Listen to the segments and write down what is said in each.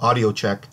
Audio check.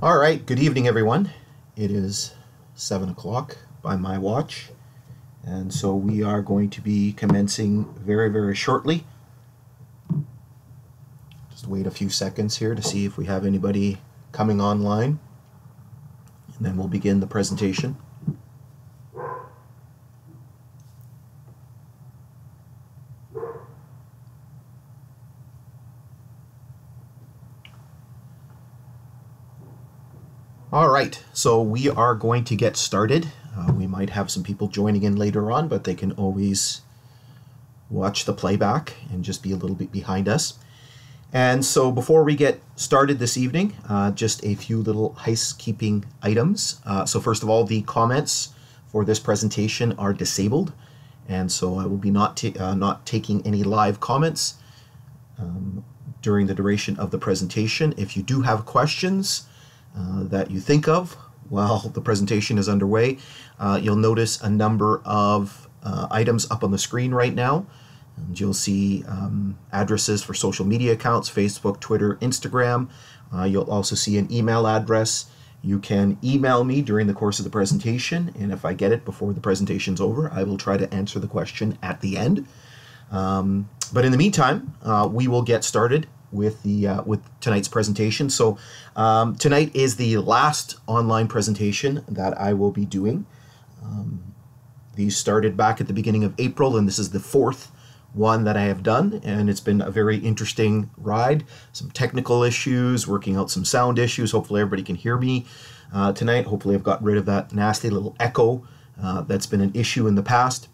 All right, good evening, everyone. It is 7 o'clock by my watch, and so we are going to be commencing very, very shortly. Just wait a few seconds here to see if we have anybody coming online, and then we'll begin the presentation. All right, so we are going to get started. Uh, we might have some people joining in later on, but they can always watch the playback and just be a little bit behind us. And so before we get started this evening, uh, just a few little housekeeping items. Uh, so first of all, the comments for this presentation are disabled, and so I will be not, ta uh, not taking any live comments um, during the duration of the presentation. If you do have questions, uh, that you think of while the presentation is underway. Uh, you'll notice a number of uh, items up on the screen right now. And you'll see um, addresses for social media accounts, Facebook, Twitter, Instagram. Uh, you'll also see an email address. You can email me during the course of the presentation, and if I get it before the presentation's over, I will try to answer the question at the end. Um, but in the meantime, uh, we will get started with the uh, with tonight's presentation. So um, tonight is the last online presentation that I will be doing. Um, these started back at the beginning of April, and this is the fourth one that I have done, and it's been a very interesting ride. Some technical issues, working out some sound issues. Hopefully, everybody can hear me uh, tonight. Hopefully, I've got rid of that nasty little echo uh, that's been an issue in the past.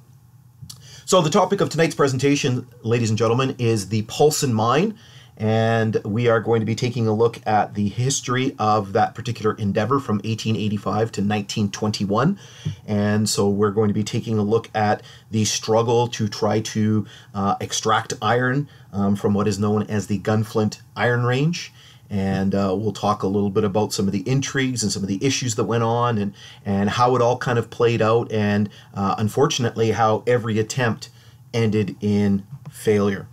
So, the topic of tonight's presentation, ladies and gentlemen, is the Paulson Mine and we are going to be taking a look at the history of that particular endeavor from 1885 to 1921. And so we're going to be taking a look at the struggle to try to uh, extract iron um, from what is known as the Gunflint Iron Range. And uh, we'll talk a little bit about some of the intrigues and some of the issues that went on and, and how it all kind of played out, and uh, unfortunately, how every attempt ended in failure.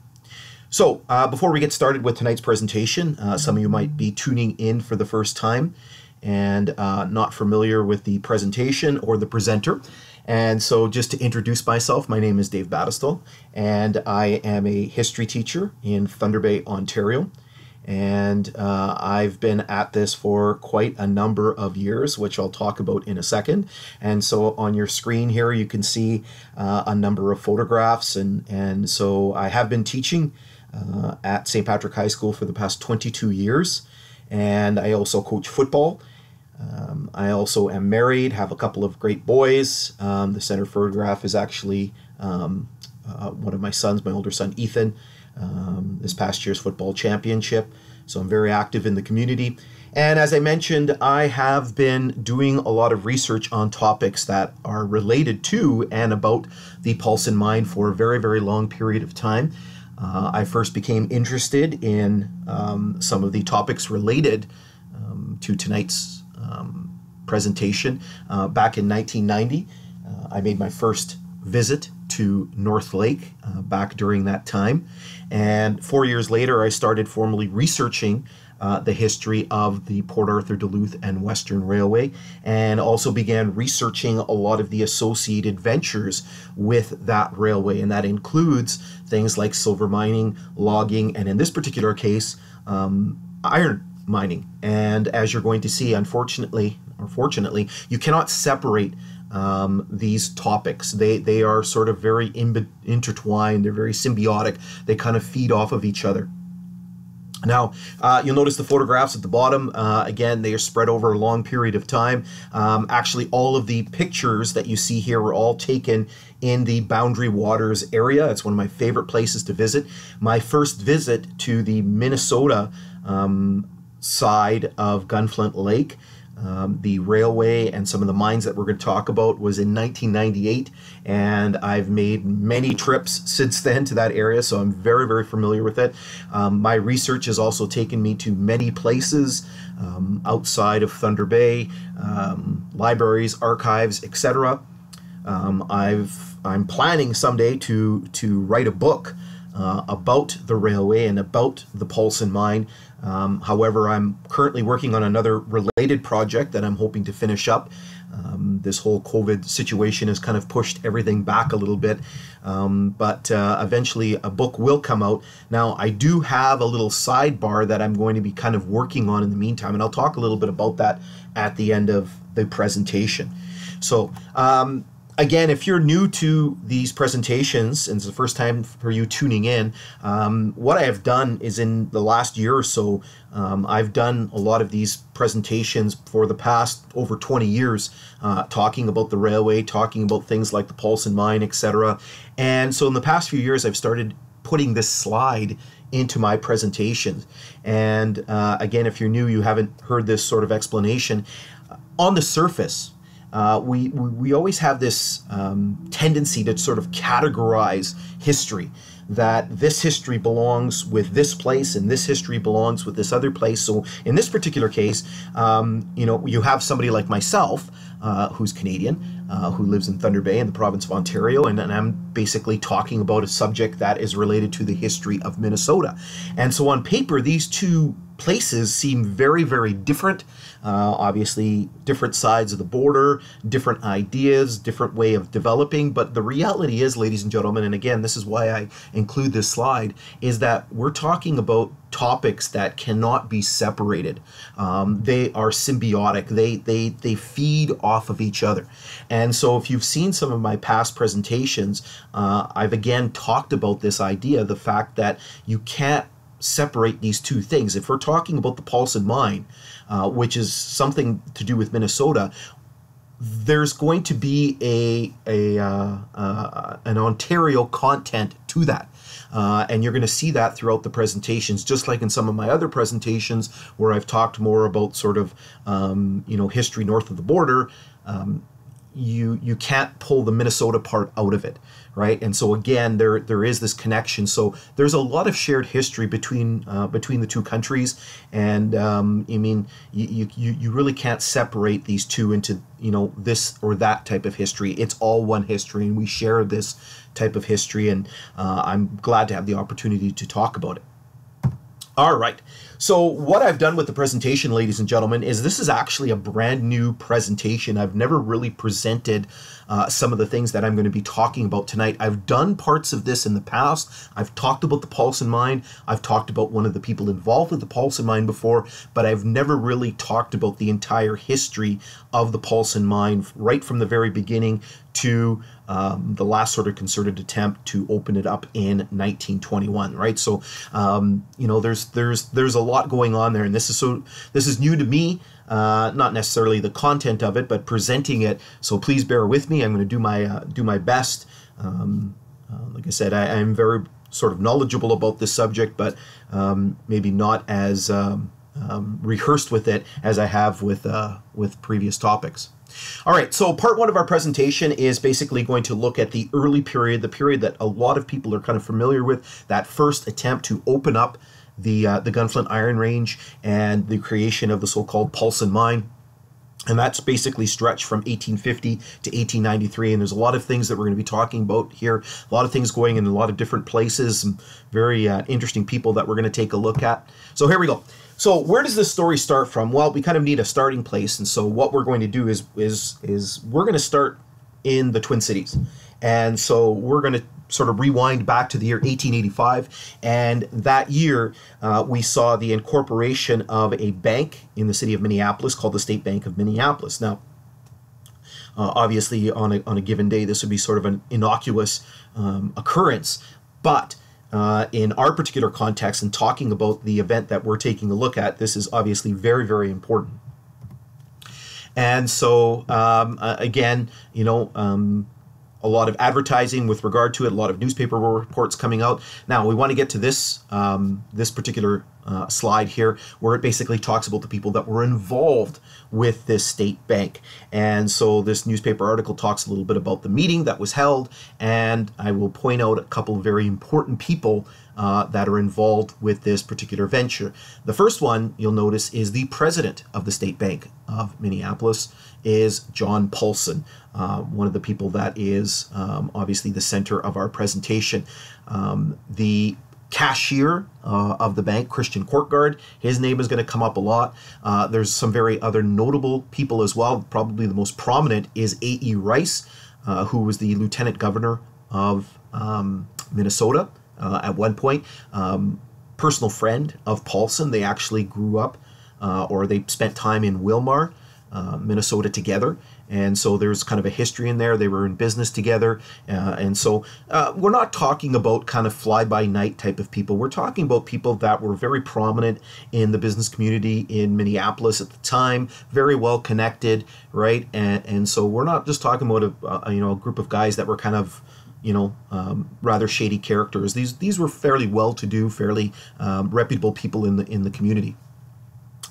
So, uh, before we get started with tonight's presentation, uh, some of you might be tuning in for the first time and uh, not familiar with the presentation or the presenter. And so, just to introduce myself, my name is Dave Battistel, and I am a history teacher in Thunder Bay, Ontario. And uh, I've been at this for quite a number of years, which I'll talk about in a second. And so, on your screen here, you can see uh, a number of photographs. And, and so, I have been teaching uh, at St. Patrick High School for the past 22 years, and I also coach football. Um, I also am married, have a couple of great boys. Um, the center photograph is actually um, uh, one of my sons, my older son Ethan, um, this past year's football championship. So I'm very active in the community. And as I mentioned, I have been doing a lot of research on topics that are related to and about the Paulson mine for a very, very long period of time. Uh, I first became interested in um, some of the topics related um, to tonight's um, presentation. Uh, back in 1990, uh, I made my first visit to North Lake uh, back during that time. And four years later, I started formally researching uh, the history of the Port Arthur, Duluth, and Western Railway, and also began researching a lot of the associated ventures with that railway. And that includes things like silver mining, logging, and in this particular case, um, iron mining. And as you're going to see, unfortunately, or fortunately, you cannot separate um, these topics. They they are sort of very in, intertwined. They're very symbiotic. They kind of feed off of each other. Now, uh, you'll notice the photographs at the bottom. Uh, again, they are spread over a long period of time. Um, actually, all of the pictures that you see here were all taken in the Boundary Waters area. It's one of my favorite places to visit. My first visit to the Minnesota um, side of Gunflint Lake um, the railway and some of the mines that we're going to talk about was in 1998, and I've made many trips since then to that area, so I'm very, very familiar with it. Um, my research has also taken me to many places um, outside of Thunder Bay, um, libraries, archives, etc. Um, I've I'm planning someday to to write a book uh, about the railway and about the Paulson mine. Um, however, I'm currently working on another related project that I'm hoping to finish up. Um, this whole COVID situation has kind of pushed everything back a little bit, um, but uh, eventually a book will come out. Now, I do have a little sidebar that I'm going to be kind of working on in the meantime, and I'll talk a little bit about that at the end of the presentation. So, um, again, if you're new to these presentations and it's the first time for you tuning in, um, what I have done is in the last year or so, um, I've done a lot of these presentations for the past over 20 years, uh, talking about the railway, talking about things like the Paulson mine, etc. And so in the past few years, I've started putting this slide into my presentations. And uh, again, if you're new, you haven't heard this sort of explanation. On the surface, uh, we, we, always have this um, tendency to sort of categorize history that this history belongs with this place and this history belongs with this other place. So in this particular case, um, you know, you have somebody like myself uh, who's Canadian, uh, who lives in Thunder Bay in the province of Ontario, and, and, I'm basically talking about a subject that is related to the history of Minnesota. And so on paper, these two places seem very, very different. Uh, obviously, different sides of the border, different ideas, different way of developing. But the reality is, ladies and gentlemen, and again, this is why I include this slide, is that we're talking about topics that cannot be separated. Um, they are symbiotic. They they they feed off of each other. And so, if you've seen some of my past presentations, uh, I've again talked about this idea: the fact that you can't separate these two things. If we're talking about the Paulson mine, uh, which is something to do with Minnesota, there's going to be a, a uh, uh, an Ontario content to that. Uh, and you're going to see that throughout the presentations, just like in some of my other presentations where I've talked more about sort of um, you know history north of the border. Um, you you can't pull the Minnesota part out of it, right? And so again, there there is this connection. So there's a lot of shared history between uh, between the two countries, and um, I mean, you, you you really can't separate these two into you know this or that type of history. It's all one history, and we share this type of history. And uh, I'm glad to have the opportunity to talk about it. All right. So what I've done with the presentation, ladies and gentlemen, is this is actually a brand new presentation. I've never really presented uh, some of the things that I'm going to be talking about tonight. I've done parts of this in the past. I've talked about the Paulson mine. I've talked about one of the people involved with the Paulson mine before, but I've never really talked about the entire history of the Paulson mine right from the very beginning to um, the last sort of concerted attempt to open it up in 1921 right so um, you know there's there's there's a lot going on there and this is so this is new to me uh, not necessarily the content of it but presenting it. So please bear with me. I'm going to do my uh, do my best. Um, uh, like I said I, am very sort of knowledgeable about this subject but um, maybe not as um, um, rehearsed with it as I have with uh, with previous topics. All right, so part one of our presentation is basically going to look at the early period, the period that a lot of people are kind of familiar with, that first attempt to open up the, uh, the Gunflint Iron Range and the creation of the so-called Paulson Mine. And that's basically stretched from 1850 to 1893. And there's a lot of things that we're going to be talking about here. A lot of things going in a lot of different places. Very uh, interesting people that we're going to take a look at. So here we go. So where does this story start from? Well, we kind of need a starting place, and so what we're going to do is is is we're going to start in the Twin Cities, and so we're going to sort of rewind back to the year 1885, and that year uh, we saw the incorporation of a bank in the city of Minneapolis called the State Bank of Minneapolis. Now. Uh, obviously, on a, on a given day, this would be sort of an innocuous um, occurrence, but uh, in our particular context and talking about the event that we're taking a look at, this is obviously very, very important. And so, um, uh, again, you know, um, a lot of advertising with regard to it, a lot of newspaper reports coming out. Now we want to get to this um, this particular uh, slide here, where it basically talks about the people that were involved with this state bank. And so this newspaper article talks a little bit about the meeting that was held, and I will point out a couple of very important people uh, that are involved with this particular venture. The first one you'll notice is the president of the State Bank of Minneapolis is John Paulson, uh, one of the people that is um, obviously the center of our presentation. Um, the cashier uh, of the bank, Christian Courtgard. His name is going to come up a lot. Uh, there's some very other notable people as well. Probably the most prominent is A.E. Rice, uh, who was the lieutenant governor of um, Minnesota uh, at one point. Um, personal friend of Paulson. They actually grew up uh, or they spent time in Willmar, Uh, Minnesota together. And so there's kind of a history in there. They were in business together. Uh, and so uh, we're not talking about kind of fly by night type of people. We're talking about people that were very prominent in the business community in Minneapolis at the time, very well connected, right? And, and so we're not just talking about a, a you know a group of guys that were kind of you know, um, rather shady characters. These these were fairly well-to-do, fairly um, reputable people in the in the community.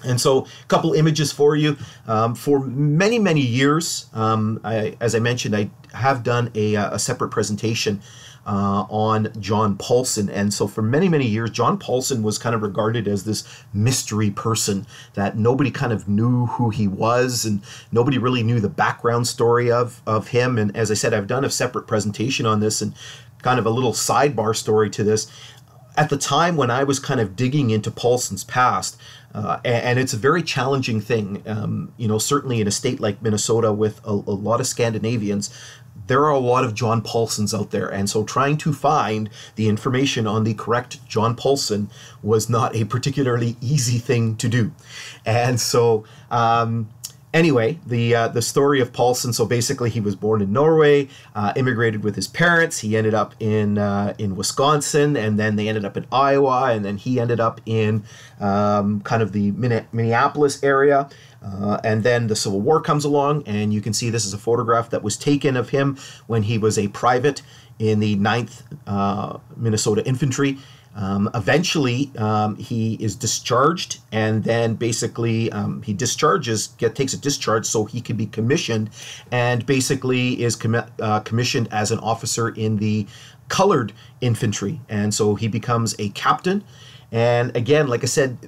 And so, a couple images for you. Um, for many, many years, um, I, as I mentioned, I have done a, a separate presentation uh, on John Paulson. And so, for many, many years, John Paulson was kind of regarded as this mystery person that nobody kind of knew who he was, and nobody really knew the background story of, of him. And as I said, I've done a separate presentation on this and kind of a little sidebar story to this. At the time when I was kind of digging into Paulson's past, uh, and, and, it's a very challenging thing. Um, you know, certainly in a state like Minnesota with a, a, lot of Scandinavians, there are a lot of John Paulsons out there. And so trying to find the information on the correct John Paulson was not a particularly easy thing to do. And so, um, anyway, the uh, the story of Paulson. So basically, he was born in Norway, uh, immigrated with his parents. He ended up in uh, in Wisconsin, and then they ended up in Iowa, and then he ended up in um, kind of the Minneapolis area. Uh, and then the Civil War comes along, and you can see this is a photograph that was taken of him when he was a private in the 9th uh, Minnesota Infantry. Um, eventually, um, he is discharged, and then basically um, he discharges, get takes a discharge so he can be commissioned, and basically is uh, commissioned as an officer in the colored infantry, and so he becomes a captain. And again, like I said,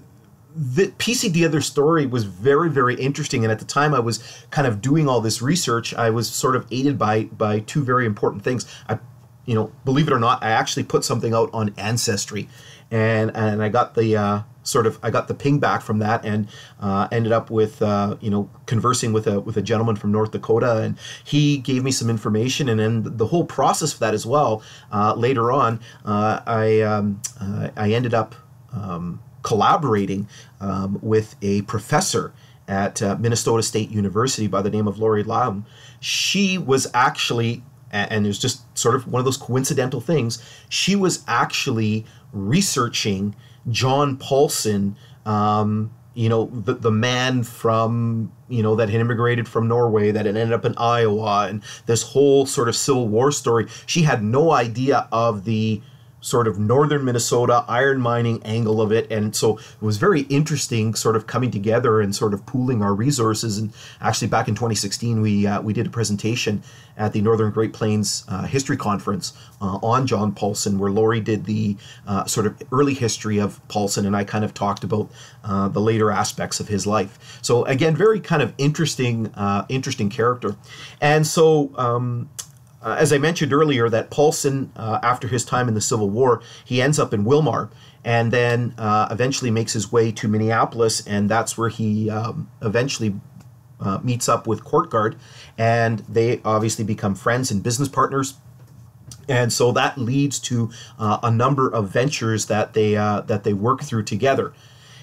the PCD other story was very very interesting, and at the time I was kind of doing all this research, I was sort of aided by by two very important things. I you know, believe it or not, I actually put something out on Ancestry, and and I got the uh, sort of I got the ping back from that, and uh, ended up with uh, you know conversing with a with a gentleman from North Dakota, and he gave me some information, and then the whole process of that as well. Uh, later on, uh, I um, uh, I ended up um, collaborating um, with a professor at Minnesota State University by the name of Lori Lahlum. She was actually and it was just sort of one of those coincidental things. She was actually researching John Paulson, um, you know, the, the man from, you know, that had immigrated from Norway, that had ended up in Iowa, and this whole sort of Civil War story. She had no idea of the sort of northern Minnesota iron mining angle of it. And so it was very interesting sort of coming together and sort of pooling our resources. And actually back in 2016, we, uh, we did a presentation at the Northern Great Plains uh, History Conference uh, on John Paulson, where Lori did the uh, sort of early history of Paulson, and I kind of talked about uh, the later aspects of his life. So again, very kind of interesting, uh, interesting character. And so um, uh, as I mentioned earlier, that Paulson, uh, after his time in the Civil War, he ends up in Willmar and then uh, eventually makes his way to Minneapolis, and that's where he um, eventually uh, meets up with Courtgard, and they obviously become friends and business partners. And so that leads to uh, a number of ventures that they uh, that they work through together.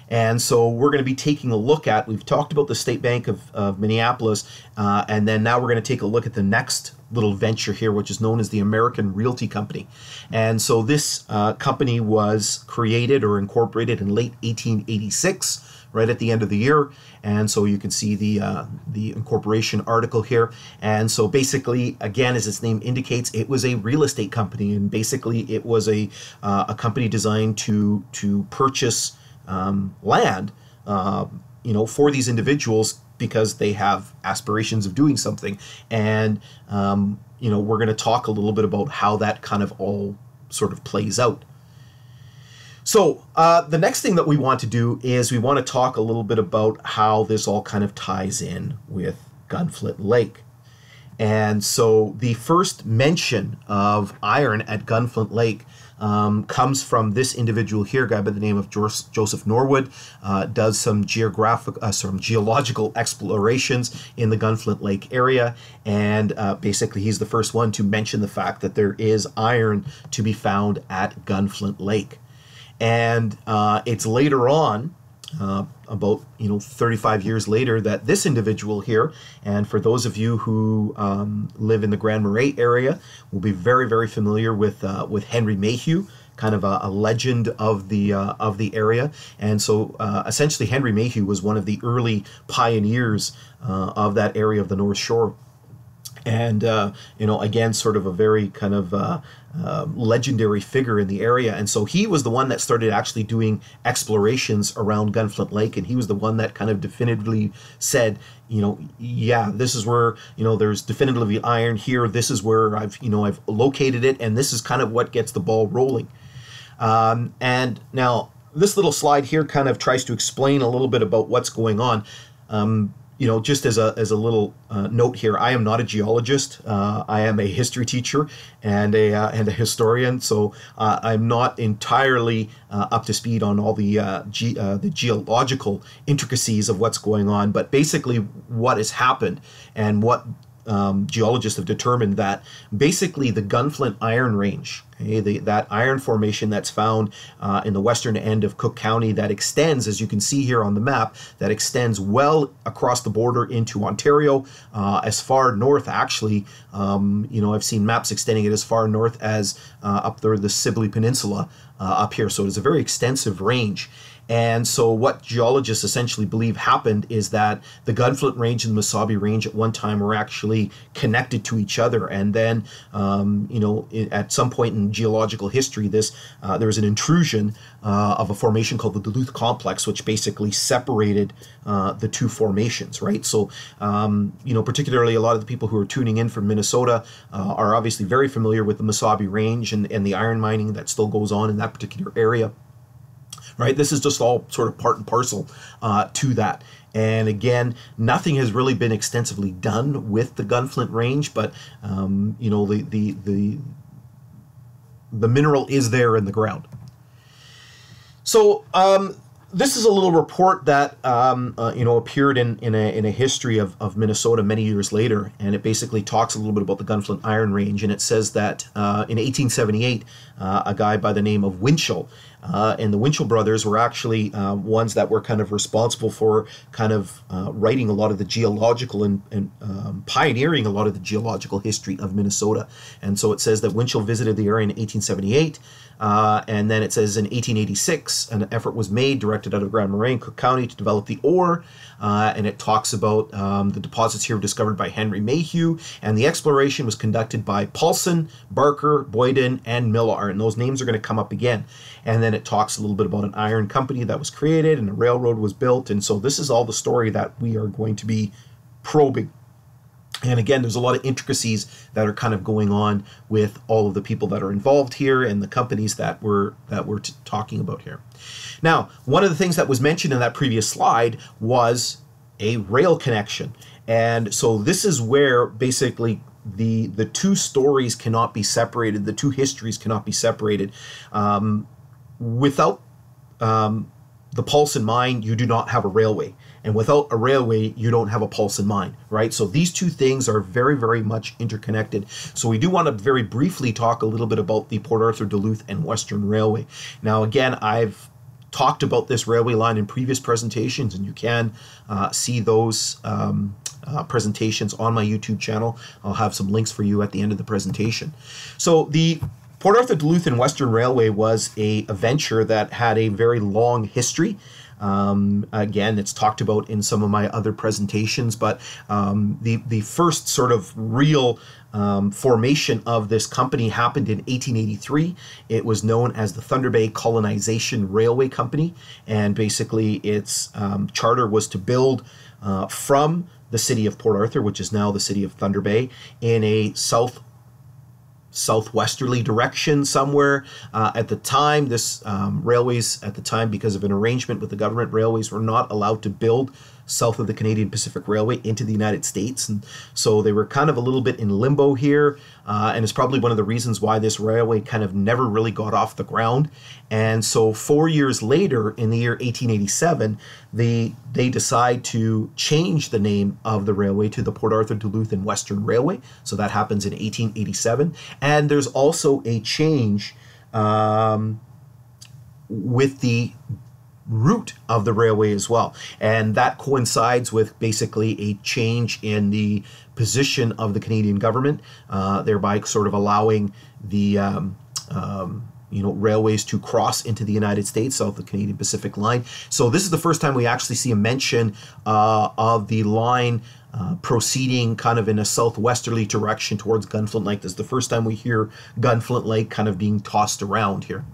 And so we're going to be taking a look at, we've talked about the State Bank of, of Minneapolis, uh, and then now we're going to take a look at the next little venture here, which is known as the American Realty Company. And so this uh, company was created or incorporated in late 1886 right at the end of the year. And so you can see the uh, the incorporation article here. And so basically, again, as its name indicates, it was a real estate company, and basically it was a uh, a company designed to to purchase um, land, uh, you know, for these individuals because they have aspirations of doing something. And, um, you know, we're going to talk a little bit about how that kind of all sort of plays out. So, uh, the next thing that we want to do is we want to talk a little bit about how this all kind of ties in with Gunflint Lake. And so, the first mention of iron at Gunflint Lake um, comes from this individual here, guy by the name of Joseph Norwood, uh, does some geographic, uh, some geological explorations in the Gunflint Lake area, and uh, basically he's the first one to mention the fact that there is iron to be found at Gunflint Lake, and uh, it's later on uh, about you know 35 years later that this individual here and for those of you who um, live in the grand marais area will be very very familiar with uh, with henry mayhew kind of a, a legend of the uh, of the area. And so uh, essentially henry mayhew was one of the early pioneers uh, of that area of the north shore and uh, you know again sort of a very kind of uh, uh, legendary figure in the area. And so he was the one that started actually doing explorations around gunflint lake and he was the one that kind of definitively said you know yeah this is where you know there's definitively iron here. This is where i've you know i've located it and this is kind of what gets the ball rolling. Um, and now this little slide here kind of tries to explain a little bit about what's going on. Um, you know, just as a, as a little uh, note here, I am not a geologist. Uh, I am a history teacher and a, uh, and a historian, so uh, I'm not entirely uh, up to speed on all the, uh, ge- the geological intricacies of what's going on. But basically, what has happened and what um, geologists have determined that basically the Gunflint Iron Range, okay, the, that iron formation that's found uh, in the western end of Cook County that extends, as you can see here on the map, that extends well across the border into Ontario, uh, as far north actually. Um, you know, I've seen maps extending it as far north as uh, up there the Sibley Peninsula uh, up here. So it is a very extensive range. And so, what geologists essentially believe happened is that the Gunflint Range and the Mesabi Range at one time were actually connected to each other. And then, um, you know, at some point in geological history, this uh, there was an intrusion uh, of a formation called the Duluth Complex, which basically separated uh, the two formations, right? So, um, you know, particularly a lot of the people who are tuning in from Minnesota uh, are obviously very familiar with the Mesabi Range and, and the iron mining that still goes on in that particular area right? This is just all sort of part and parcel uh, to that. And again, nothing has really been extensively done with the Gunflint range, but um, you know the the the the mineral is there in the ground. So um, this is a little report that um, uh, you know appeared in in a, in a history of, of Minnesota many years later, and it basically talks a little bit about the Gunflint Iron Range, and it says that uh, in 1878, uh, a guy by the name of Winchell uh, and the Winchell brothers were actually uh, ones that were kind of responsible for kind of uh, writing a lot of the geological and, and um, pioneering a lot of the geological history of Minnesota. And so it says that Winchell visited the area in 1878. Uh, and then it says in 1886, an effort was made directed out of Grand Marais, Cook County, to develop the ore. Uh, and it talks about um, the deposits here discovered by Henry Mayhew. And the exploration was conducted by Paulson, Barker, Boyden, and Millar. And those names are going to come up again. And then it talks a little bit about an iron company that was created and a railroad was built. And so this is all the story that we are going to be probing and again, there's a lot of intricacies that are kind of going on with all of the people that are involved here and the companies that we're that we're t- talking about here. Now, one of the things that was mentioned in that previous slide was a rail connection, and so this is where basically the the two stories cannot be separated, the two histories cannot be separated. Um, without um, the in mind, you do not have a railway. And without a railway, you don't have a Paulson mine, right? So these two things are very, very much interconnected. So we do want to very briefly talk a little bit about the Port Arthur, Duluth, and Western Railway. Now, again, I've talked about this railway line in previous presentations, and you can uh, see those um, uh, presentations on my YouTube channel. I'll have some links for you at the end of the presentation. So the Port Arthur, Duluth, and Western Railway was a, a venture that had a very long history. Um, again, it's talked about in some of my other presentations, but um, the the first sort of real um, formation of this company happened in 1883. It was known as the Thunder Bay Colonization Railway Company, and basically its um, charter was to build uh, from the city of Port Arthur, which is now the city of Thunder Bay, in a south southwesterly direction somewhere. Uh, at the time, this um, railways at the time, because of an arrangement with the government, railways were not allowed to build south of the Canadian Pacific Railway into the United States. And so they were kind of a little bit in limbo here. Uh, and it's probably one of the reasons why this railway kind of never really got off the ground. And so four years later, in the year 1887, they, they decide to change the name of the railway to the Port Arthur Duluth and Western Railway. So that happens in 1887. And there's also a change um, with the route of the railway as well. And that coincides with basically a change in the position of the Canadian government, uh, thereby sort of allowing the um, um, you know railways to cross into the United States south of the Canadian Pacific line. So this is the first time we actually see a mention uh, of the line. Uh, proceeding kind of in a southwesterly direction towards Gunflint Lake. This is the first time we hear Gunflint Lake kind of being tossed around here.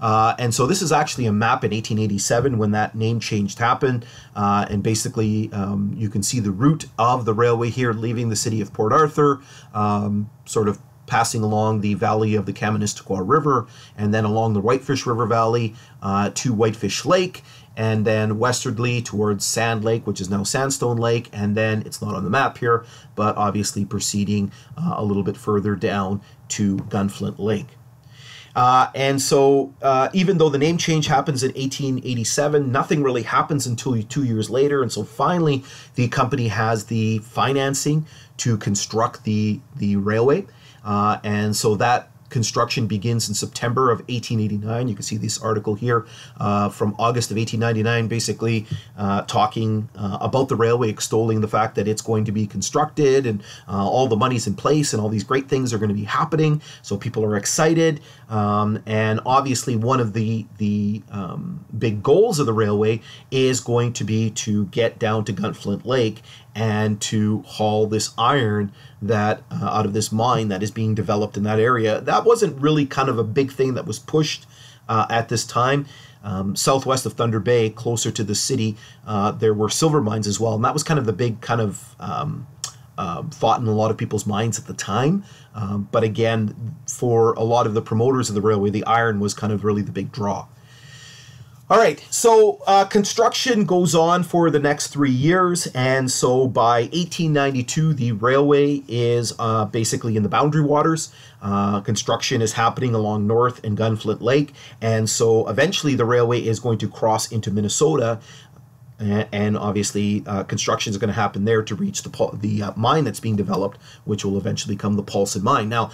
Uh, and so this is actually a map in 1887 when that name change happened. Uh, and basically, um, you can see the route of the railway here leaving the city of Port Arthur, um, sort of passing along the valley of the Kaministiquia River, and then along the Whitefish River Valley uh, to Whitefish Lake, and then westwardly towards Sand Lake, which is now Sandstone Lake, and then it's not on the map here, but obviously proceeding uh, a little bit further down to Gunflint Lake. Uh, and so, uh, even though the name change happens in 1887, nothing really happens until two years later. And so, finally, the company has the financing to construct the the railway, uh, and so that construction begins in September of 1889. You can see this article here uh, from August of 1899, basically uh, talking uh, about the railway, extolling the fact that it's going to be constructed and uh, all the money's in place and all these great things are going to be happening. So people are excited. Um, and obviously, one of the the um, big goals of the railway is going to be to get down to Gunflint Lake and to haul this iron that uh, out of this mine that is being developed in that area. That wasn't really kind of a big thing that was pushed uh, at this time. Um, southwest of Thunder Bay, closer to the city, uh, there were silver mines as well, and that was kind of the big kind of um, uh, thought in a lot of people's minds at the time. Um, but again, for a lot of the promoters of the railway, the iron was kind of really the big draw. All right, so uh, construction goes on for the next three years, and so by 1892, the railway is uh, basically in the boundary waters. Uh, construction is happening along North and Gunflint Lake, and so eventually the railway is going to cross into Minnesota. And, obviously, uh, construction is going to happen there to reach the the uh, mine that's being developed, which will eventually become the Paulson Mine. Now,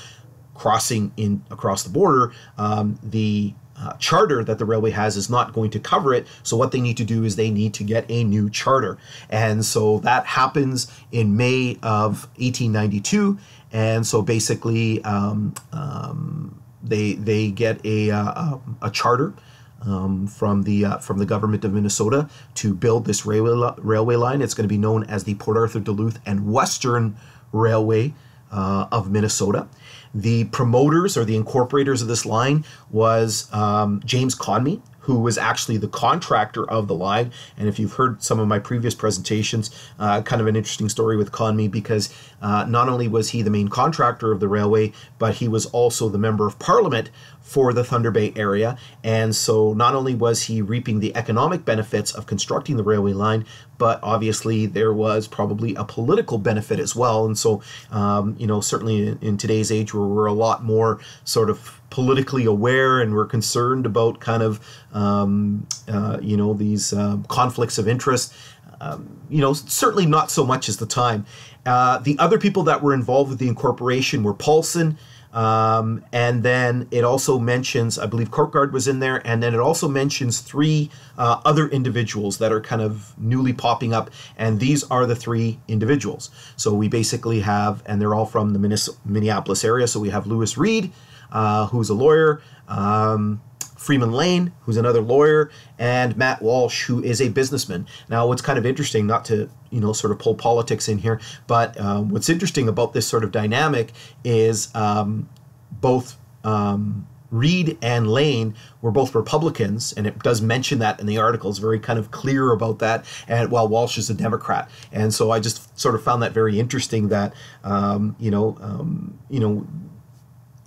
crossing in across the border, um, the uh, charter that the railway has is not going to cover it. So what they need to do is they need to get a new charter. And so that happens in May of 1892. And so basically, um, um, they they get a uh, a charter. Um, from the uh, from the government of Minnesota to build this railway railway line. It's going to be known as the Port Arthur Duluth and Western Railway uh, of Minnesota. The promoters or the incorporators of this line was um, James Conmee, who was actually the contractor of the line. And if you've heard some of my previous presentations, uh, kind of an interesting story with Conmee because uh, not only was he the main contractor of the railway, but he was also the member of parliament for the Thunder Bay area. And so not only was he reaping the economic benefits of constructing the railway line, but obviously there was probably a political benefit as well. And so, um, you know, certainly in, in today's age where we're a lot more sort of politically aware and we're concerned about kind of, um, uh, you know, these uh, conflicts of interest. Um, you know, certainly not so much as the time. Uh, the other people that were involved with the incorporation were Paulson, um, and then it also mentions, I believe Courtguard was in there, and then it also mentions three uh, other individuals that are kind of newly popping up, and these are the three individuals. So we basically have, and they're all from the Minneapolis area. So we have Lewis Reed, uh, who's a lawyer. Um, Freeman Lane, who's another lawyer, and Matt Walsh, who is a businessman. Now, what's kind of interesting, not to you know sort of pull politics in here, but um, what's interesting about this sort of dynamic is um, both. Um, Reed and Lane were both Republicans, and it does mention that in the article. It's very kind of clear about that. And while Walsh is a Democrat, and so I just sort of found that very interesting. That um, you know, um, you know,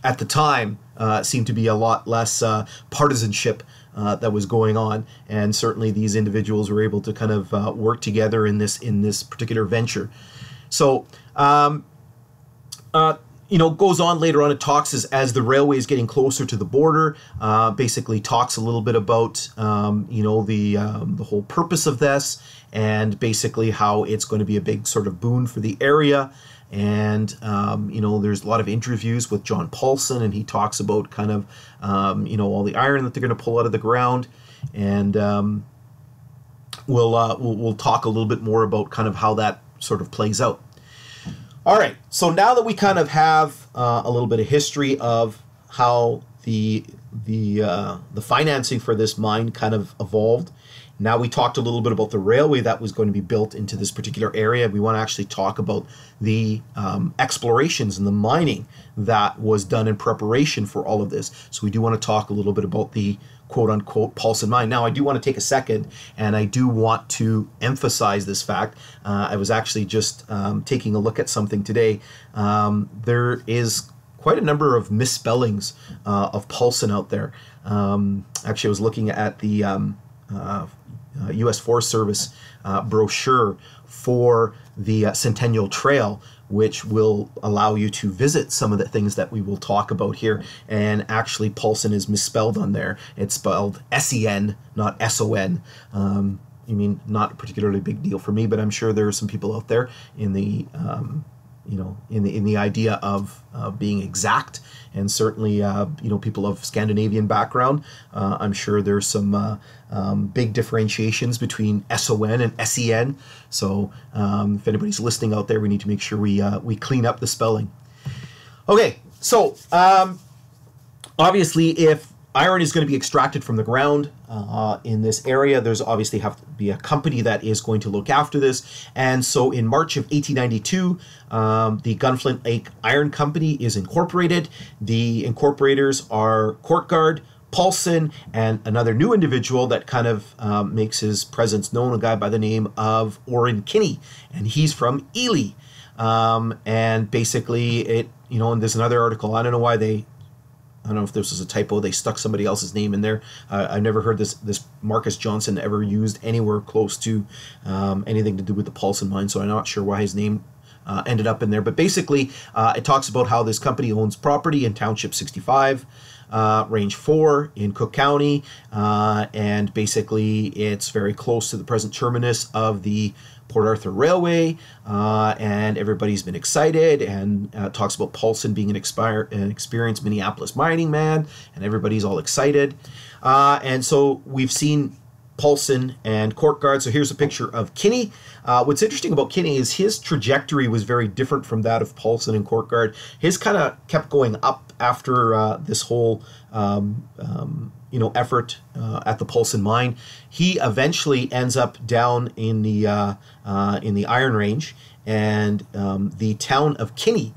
at the time uh, seemed to be a lot less uh, partisanship uh, that was going on, and certainly these individuals were able to kind of uh, work together in this in this particular venture. So. Um, uh, you know, goes on later on. It talks as, as the railway is getting closer to the border. Uh, basically, talks a little bit about um, you know the um, the whole purpose of this, and basically how it's going to be a big sort of boon for the area. And um, you know, there's a lot of interviews with John Paulson, and he talks about kind of um, you know all the iron that they're going to pull out of the ground, and um, we'll, uh, we'll we'll talk a little bit more about kind of how that sort of plays out. All right, so now that we kind of have uh, a little bit of history of how the the uh, the financing for this mine kind of evolved, now we talked a little bit about the railway that was going to be built into this particular area. We want to actually talk about the um, explorations and the mining that was done in preparation for all of this. So we do want to talk a little bit about the quote unquote Paulson mine. Now I do want to take a second and I do want to emphasize this fact. Uh, I was actually just um, taking a look at something today. Um, there is quite a number of misspellings uh, of Paulson out there. Um, actually, I was looking at the um, uh, uh, U.S. Forest Service uh, brochure for the uh, Centennial Trail, which will allow you to visit some of the things that we will talk about here. And actually, Paulson is misspelled on there. It's spelled S E N, not S O N. Um, I mean, not a particularly big deal for me, but I'm sure there are some people out there in the um, you know, in the in the idea of uh, being exact, and certainly uh, you know people of Scandinavian background. Uh, I'm sure there's some uh, um, big differentiations between SON and SEN. So um, if anybody's listening out there, we need to make sure we uh, we clean up the spelling. Okay, so um, obviously, if iron is going to be extracted from the ground uh, in this area. There's obviously have to be a company that is going to look after this. And so in March of 1892, um, the Gunflint Lake Iron Company is incorporated. The incorporators are Courtguard, Paulson, and another new individual that kind of um, makes his presence known, a guy by the name of Orrin Kinney. And he's from Ely. Um, and basically, it, you know, and there's another article. I don't know why they I don't know if this was a typo. They stuck somebody else's name in there. Uh, I've never heard this this Marcus Johnson ever used anywhere close to um, anything to do with the Paulson mine. So I'm not sure why his name uh, ended up in there. But basically, uh, it talks about how this company owns property in Township 65. Uh, range 4 in Cook County, uh, and basically it's very close to the present terminus of the Port Arthur Railway, uh, and everybody's been excited and uh, talks about Paulson being an, expire, an experienced Minneapolis mining man, and everybody's all excited. Uh, and so we've seen Paulson and Courtguard. So here's a picture of Kinney. Uh, what's interesting about Kinney is his trajectory was very different from that of Paulson and Courtguard. His kind of kept going up after uh, this whole um, um, you know effort uh, at the Paulson mine. He eventually ends up down in the uh, uh, in the Iron Range, and um, the town of Kinney.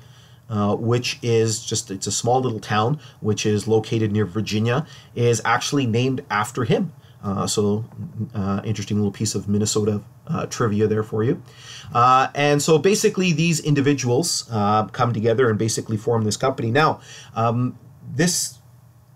Uh, which is just it's a small little town which is located near Virginia is actually named after him uh, so uh, interesting little piece of Minnesota trivia there for you and so basically these individuals come together and basically form this company now um, this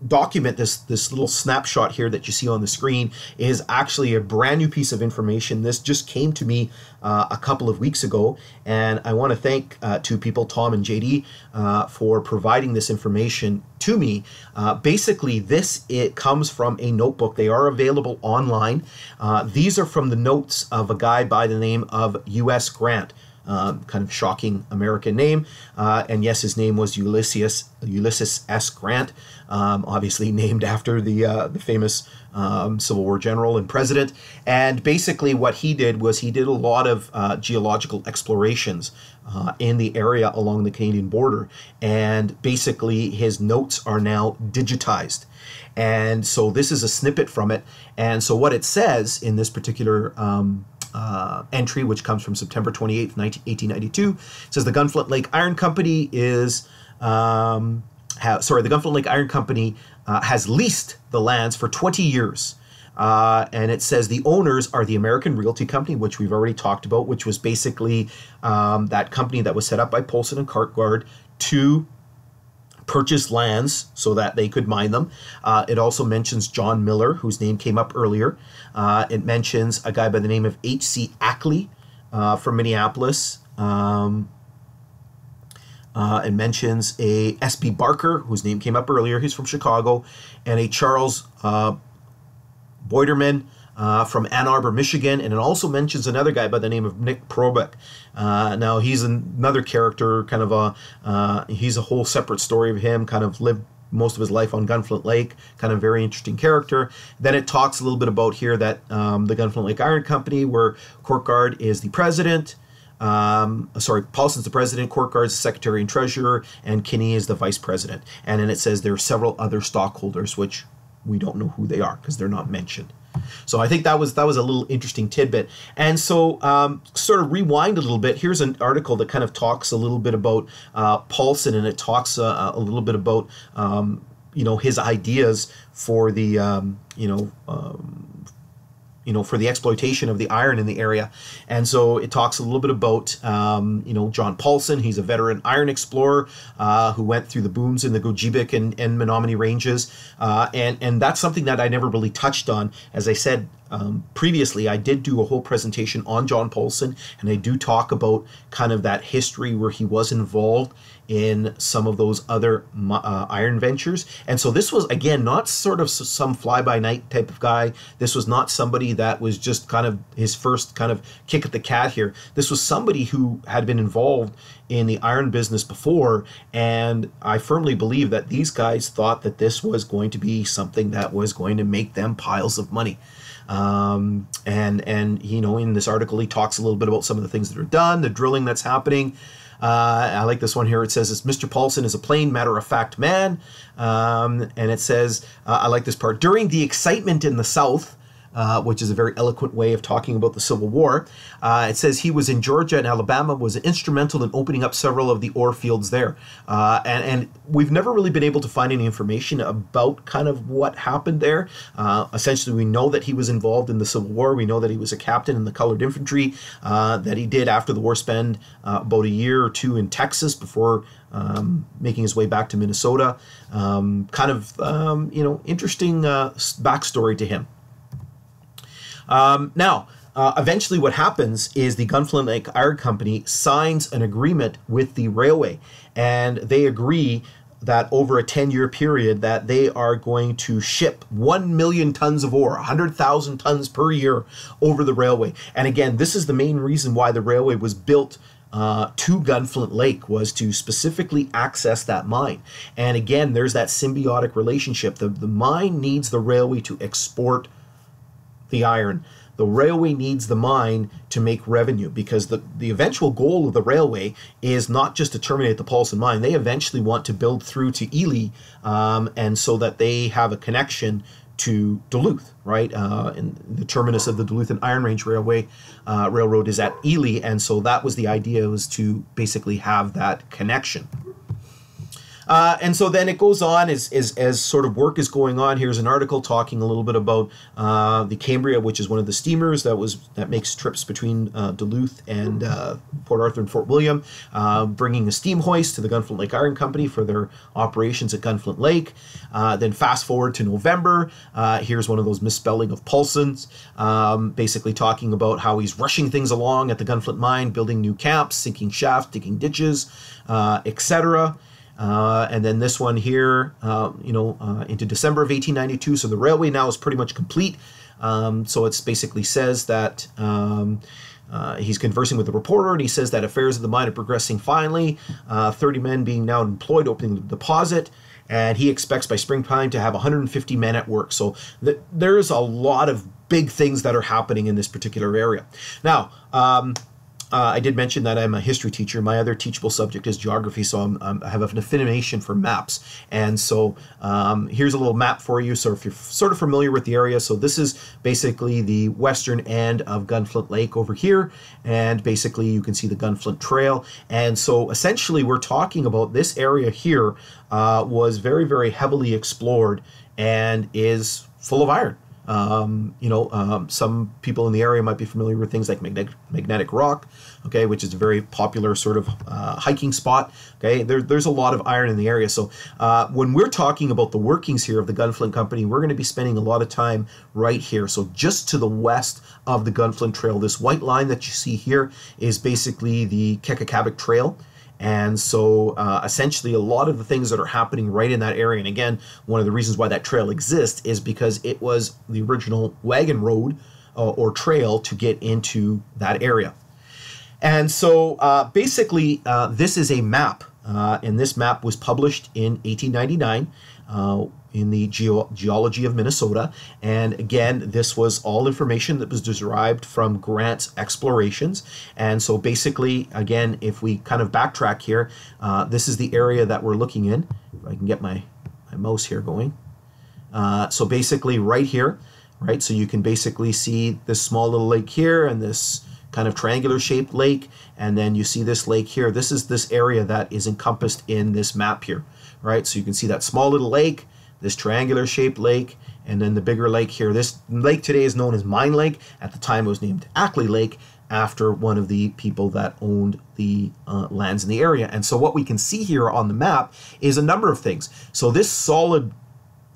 document this this little snapshot here that you see on the screen is actually a brand new piece of information. This just came to me uh, a couple of weeks ago and i want to thank uh, two people tom and jd uh, for providing this information to me. Uh, basically this it comes from a notebook. They are available online. Uh, these are from the notes of a guy by the name of U.S. Grant um, kind of shocking American name. Uh, and yes, his name was Ulysses Ulysses S. Grant, um, obviously named after the uh, the famous um, Civil War general and president. And basically, what he did was he did a lot of uh, geological explorations uh, in the area along the Canadian border. And basically, his notes are now digitized. And so this is a snippet from it. And so what it says in this particular um, uh, entry, which comes from September 28th, 19, 1892. says the Gunflint Lake Iron Company is, um, ha- sorry, the Gunflint Lake Iron Company uh, has leased the lands for 20 years. Uh, and it says the owners are the American Realty Company, which we've already talked about, which was basically um, that company that was set up by Paulson and Courtguard to purchased lands so that they could mine them. Uh, it also mentions John Miller, whose name came up earlier. Uh, it mentions a guy by the name of H.C. Ackley uh, from Minneapolis. Um, uh, it mentions a S.B. Barker, whose name came up earlier. He's from Chicago, and a Charles uh, Boiderman uh, from Ann Arbor, Michigan, and it also mentions another guy by the name of Nick Probeck. Uh, now he's another character, kind of a uh, he's a whole separate story of him, kind of lived most of his life on Gunflint Lake, kind of very interesting character. Then it talks a little bit about here that um, the Gunflint Lake Iron Company, where Courtguard is the president. Um, sorry, Paulson's the president, Courtguard's the secretary and treasurer, and Kinney is the vice president. And then it says there are several other stockholders, which we don't know who they are because they're not mentioned. So I think that was that was a little interesting tidbit. And so, um, sort of rewind a little bit. Here's an article that kind of talks a little bit about uh, Paulson, and it talks uh, a little bit about um, you know his ideas for the um, you know um, you know, for the exploitation of the iron in the area. And so it talks a little bit about, um, you know, John Paulson. He's a veteran iron explorer uh, who went through the booms in the Gogebic and, and Menominee ranges. Uh, and, and that's something that I never really touched on. As I said, um, previously, I did do a whole presentation on John Paulson, and I do talk about kind of that history where he was involved in some of those other uh, iron ventures. And so this was, again, not sort of some fly by night type of guy. This was not somebody that was just kind of his first kind of kick at the cat here. This was somebody who had been involved in the iron business before. And I firmly believe that these guys thought that this was going to be something that was going to make them piles of money. Um, and and you know in this article he talks a little bit about some of the things that are done, the drilling that's happening. Uh, I like this one here. It says, "It's Mr. Paulson is a plain matter of fact man," um, and it says, uh, "I like this part." During the excitement in the South, uh, which is a very eloquent way of talking about the Civil War. Uh, it says he was in Georgia and Alabama, was instrumental in opening up several of the ore fields there. Uh, and, and we've never really been able to find any information about kind of what happened there. Uh, essentially, we know that he was involved in the Civil War. We know that he was a captain in the colored infantry, uh, that he did after the war spend about a year or two in Texas before um, making his way back to Minnesota. Um, kind of, um, you know, interesting uh, backstory to him. Um, now, uh, eventually, what happens is the Gunflint Lake Iron Company signs an agreement with the railway, and they agree that over a 10 year period that they are going to ship 1 million tons of ore 100000 tons per year over the railway and again this is the main reason why the railway was built uh, to Gunflint Lake was to specifically access that mine. And again, there's that symbiotic relationship. The, the mine needs the railway to export the iron. The railway needs the mine to make revenue because the, the eventual goal of the railway is not just to terminate the Paulson mine. They eventually want to build through to Ely um, and so that they have a connection to Duluth, right? Uh, and the terminus of the Duluth and Iron Range Railway uh, Railroad is at Ely, and so that was the idea was to basically have that connection. Uh, and so then it goes on as, as, as sort of work is going on. Here's an article talking a little bit about uh, the Cambria, which is one of the steamers that was that makes trips between uh, Duluth and uh, Port Arthur and Fort William, uh, bringing a steam hoist to the Gunflint Lake Iron Company for their operations at Gunflint Lake. Uh, then fast forward to November. here's one of those misspelling of Paulson's, um, basically talking about how he's rushing things along at the Gunflint mine, building new camps, sinking shafts, digging ditches, etc. Uh, and then this one here, uh, you know, uh, into December of 1892. So the railway now is pretty much complete. Um, so it basically says that um, uh, he's conversing with the reporter, and he says that affairs of the mine are progressing finely. Uh, 30 men being now employed opening the deposit. And he expects by springtime to have 150 men at work. So th- there's a lot of big things that are happening in this particular area. Now, um, uh, I did mention that I'm a history teacher. My other teachable subject is geography, so I'm, I'm, i have an affinity for maps. And so um, here's a little map for you. So if you're sort of familiar with the area, so this is basically the western end of Gunflint Lake over here, and basically you can see the Gunflint Trail. And so essentially, we're talking about this area here uh, was very, very heavily explored and is full of iron. Um, you know, um, some people in the area might be familiar with things like magnetic, magnetic rock, okay, which is a very popular sort of uh, hiking spot. Okay, there, there's a lot of iron in the area. So uh, when we're talking about the workings here of the Gunflint Company, we're going to be spending a lot of time right here. So just to the west of the Gunflint Trail, this white line that you see here is basically the Kekekabic Trail. And so uh, essentially, a lot of the things that are happening right in that area, and again, one of the reasons why that trail exists is because it was the original wagon road uh, or trail to get into that area. And so uh, basically, uh, this is a map, uh, and this map was published in 1899 uh, in the Geo- Geology of Minnesota. And again, this was all information that was derived from Grant's explorations. And so basically, again, if we kind of backtrack here, uh, this is the area that we're looking in. If I can get my, my mouse here going. Uh, so basically, right here, right? So you can basically see this small little lake here and this kind of triangular shaped lake and then you see this lake here this is this area that is encompassed in this map here right so you can see that small little lake this triangular shaped lake and then the bigger lake here. This lake today is known as mine lake. At the time it was named ackley lake after one of the people that owned the uh, lands in the area. And so what we can see here on the map is a number of things. So this solid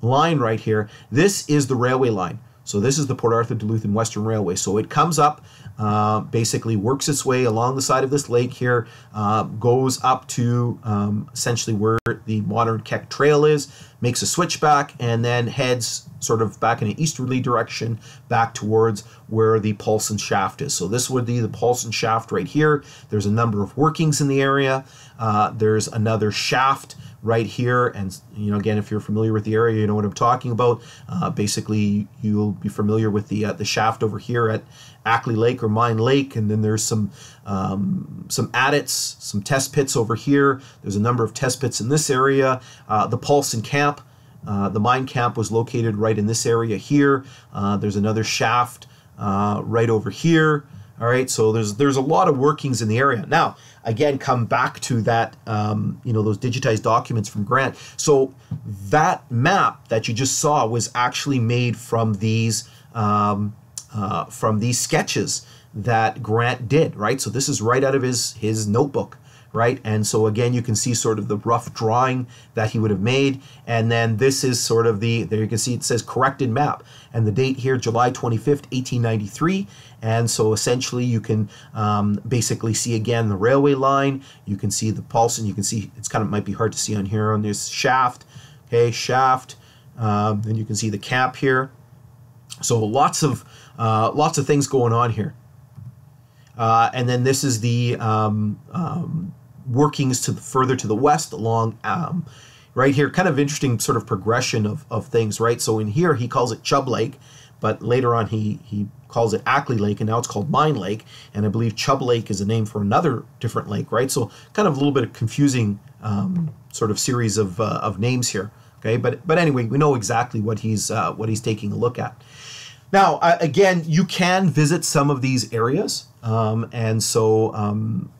line right here this is the railway line. So this is the Port Arthur Duluth and Western Railway. So it comes up, uh, basically works its way along the side of this lake here, uh, goes up to um, essentially where the modern Keck Trail is, makes a switchback, and then heads sort of back in an easterly direction back towards where the Paulson Shaft is. So this would be the Paulson Shaft right here. There's a number of workings in the area. Uh, there's another shaft right here. And, you know, again, if you're familiar with the area, you know what I'm talking about. Uh, basically, you'll be familiar with the uh, the shaft over here at Ackley Lake or Mine Lake. And then there's some, um, some adits, some test pits over here. There's a number of test pits in this area. Uh, the Paulson Camp. Uh, the mine camp was located right in this area here. Uh, there's another shaft uh, right over here. All right, so there's there's a lot of workings in the area. Now, again, come back to that, um, you know, those digitized documents from Grant. So that map that you just saw was actually made from these um, uh, from these sketches that Grant did, right? So this is right out of his his notebook right? And so again, you can see sort of the rough drawing that he would have made. And then this is sort of the, there you can see it says corrected map. And the date here, July 25th, 1893. And so essentially you can um, basically see again the railway line. You can see the Paulson you can see, it's kind of might be hard to see on here on this shaft. Okay, shaft. Um, then you can see the cap here. So lots of, uh, lots of things going on here. Uh, and then this is the um, um, workings to the further to the west along um, right here. Kind of interesting sort of progression of, of things, right? So in here he calls it Chub Lake, but later on he he calls it Ackley Lake, and now it's called Mine Lake. And I believe Chub Lake is a name for another different lake, right? So kind of a little bit of confusing um, sort of series of, uh, of names here. Okay, but but anyway, we know exactly what he's uh, what he's taking a look at. Now, uh, again, you can visit some of these areas, um, and so um,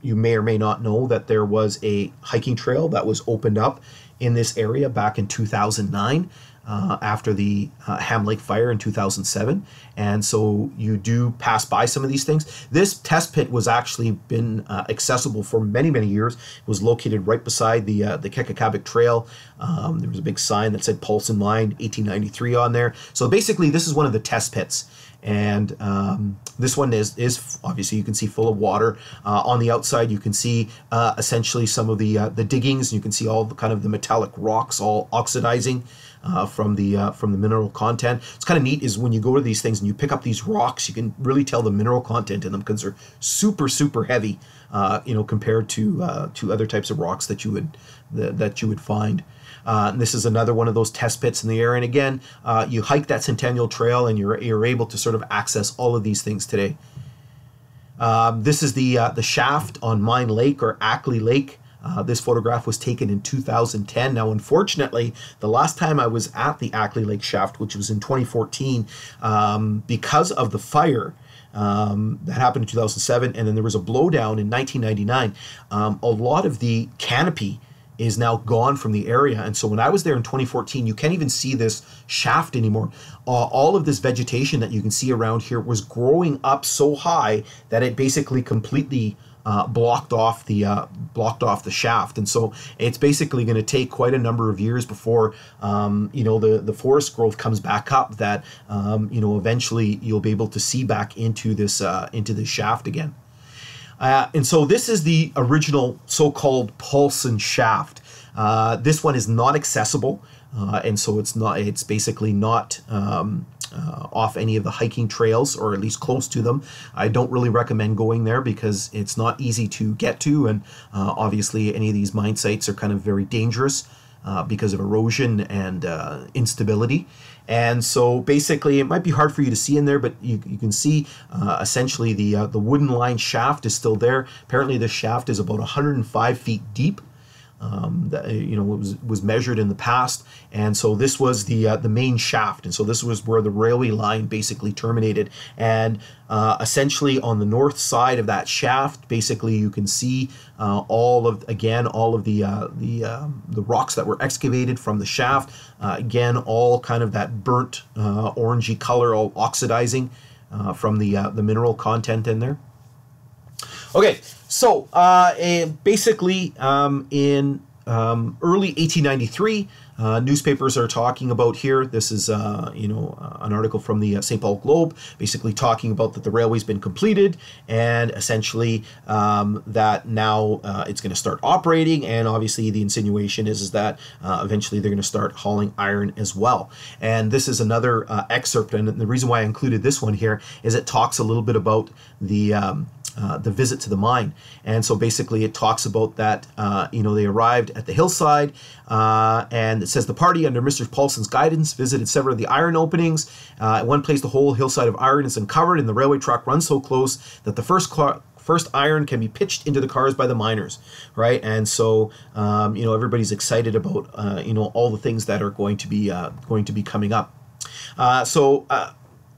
you may or may not know that there was a hiking trail that was opened up in this area back in 2009 uh, after the uh, Ham Lake fire in 2007. And so you do pass by some of these things. This test pit was actually been uh, accessible for many, many years. It was located right beside the uh, the Kekekabic Trail. Um, there was a big sign that said Pulse Paulson Mine 1893 on there. So basically, this is one of the test pits and um, this one is is obviously you can see full of water. Uh, on the outside, you can see uh, essentially some of the the diggings. You can see all the kind of the metallic rocks all oxidizing. Uh, from the uh, from the mineral content, it's kind of neat. Is when you go to these things and you pick up these rocks, you can really tell the mineral content in them because they're super super heavy. Uh, you know, compared to to other types of rocks that you would that, that you would find. Uh, this is another one of those test pits in the area. And again, uh, you hike that Centennial Trail and you're, you're able to sort of access all of these things today. Um, this is the, uh, the shaft on Mine Lake or Ackley Lake. Uh, this photograph was taken in 2010. Now, unfortunately, the last time I was at the Ackley Lake shaft, which was in 2014, um, because of the fire, um, that happened in 2007, and then there was a blowdown in 1999. Um, a lot of the canopy is now gone from the area. And so when I was there in 2014, you can't even see this shaft anymore. Uh, all of this vegetation that you can see around here was growing up so high that it basically completely uh, blocked off the uh, blocked off the shaft, and so it's basically going to take quite a number of years before um, you know the the forest growth comes back up. That um, you know eventually you'll be able to see back into this uh, into this shaft again. Uh, and so this is the original so-called Paulson shaft. Uh, this one is not accessible, and so it's not. It's basically not um, uh, off any of the hiking trails, or at least close to them. I don't really recommend going there because it's not easy to get to, and uh, obviously any of these mine sites are kind of very dangerous. Uh, because of erosion and uh, instability. And so basically, it might be hard for you to see in there, but you, you can see uh, essentially the, uh, the wooden line shaft is still there. Apparently, the shaft is about 105 feet deep um, that you know was was measured in the past, and so this was the uh, the main shaft, and so this was where the railway line basically terminated, and uh, essentially on the north side of that shaft, basically you can see uh, all of again all of the uh, the um, the rocks that were excavated from the shaft, uh, again all kind of that burnt uh, orangey color, all oxidizing from the the mineral content in there. Okay, so uh, basically, um, in um, early 1893, uh, newspapers are talking about here. This is, uh, you know, uh, an article from the uh, St. Paul Globe, basically talking about that the railway's been completed and essentially um, that now uh, it's going to start operating. And obviously, the insinuation is is that eventually they're going to start hauling iron as well. And this is another excerpt, and the reason why I included this one here is it talks a little bit about the um, uh, the visit to the mine. And so basically, it talks about that, uh, you know, they arrived at the hillside, uh, and it says the party, under Mr. Paulson's guidance, visited several of the iron openings. Uh, at one place, the whole hillside of iron is uncovered, and the railway track runs so close that the first car- first iron can be pitched into the cars by the miners, right? And so, um, you know, everybody's excited about, uh, you know, all the things that are going to be going to be coming up. so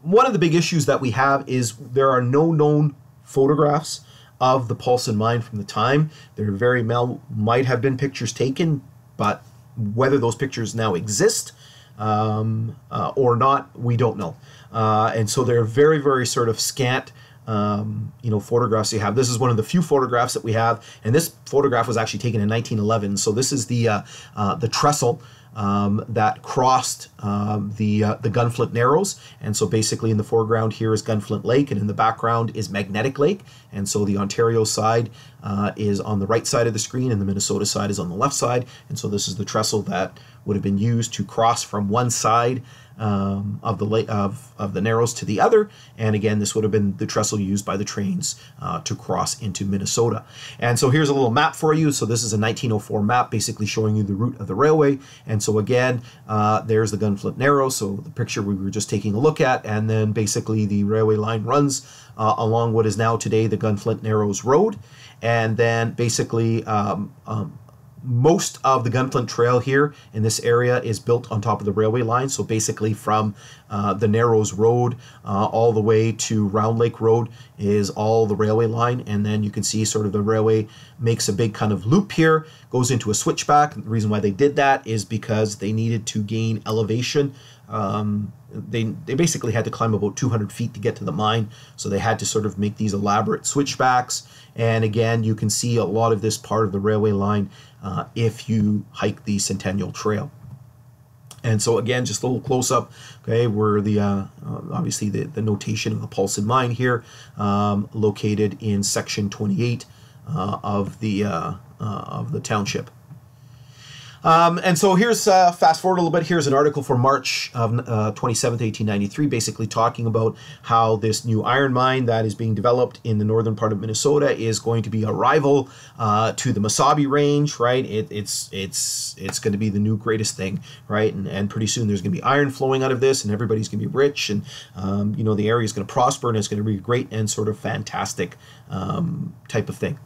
one of the big issues that we have is there are no known photographs of the Paulson mine from the time. There very well might have been pictures taken, but whether those pictures now exist um, uh, or not, we don't know. Uh, and so they're very, very sort of scant. Um, you know, photographs you have. This is one of the few photographs that we have, and this photograph was actually taken in 1911. So this is the uh, uh the trestle um, that crossed um, the uh, the Gunflint Narrows, and so basically in the foreground here is Gunflint Lake, and in the background is Magnetic Lake, and so the Ontario side uh, is on the right side of the screen, and the Minnesota side is on the left side, and so this is the trestle that would have been used to cross from one side um, of the of, of the narrows to the other. And again, this would have been the trestle used by the trains uh, to cross into Minnesota. And so here's a little map for you. So this is a 1904 map, basically showing you the route of the railway. And so again, uh, there's the Gunflint Narrow. So the picture we were just taking a look at, and then basically the railway line runs uh, along what is now today the Gunflint Narrows Road. And then basically um, um, most of the Gunflint Trail here in this area is built on top of the railway line. So basically, from uh, the Narrows Road uh, all the way to Round Lake Road is all the railway line. And then you can see sort of the railway makes a big kind of loop here, goes into a switchback. The reason why they did that is because they needed to gain elevation. Um, they, they basically had to climb about 200 feet to get to the mine, so they had to sort of make these elaborate switchbacks. And again, you can see a lot of this part of the railway line uh, if you hike the Centennial Trail. And so again, just a little close up, okay, where the uh, uh, obviously the, the notation of the Paulson mine here, um, located in section 28 uh, of the uh, uh, of the township. Um, and so here's uh, fast forward a little bit. Here's an article from March of uh, 27th, 1893, basically talking about how this new iron mine that is being developed in the northern part of Minnesota is going to be a rival uh, to the Mesabi Range, right? It, it's it's it's going to be the new greatest thing, right? And, and pretty soon there's going to be iron flowing out of this, and everybody's going to be rich, and um, you know the area is going to prosper, and it's going to be a great and sort of fantastic um, type of thing.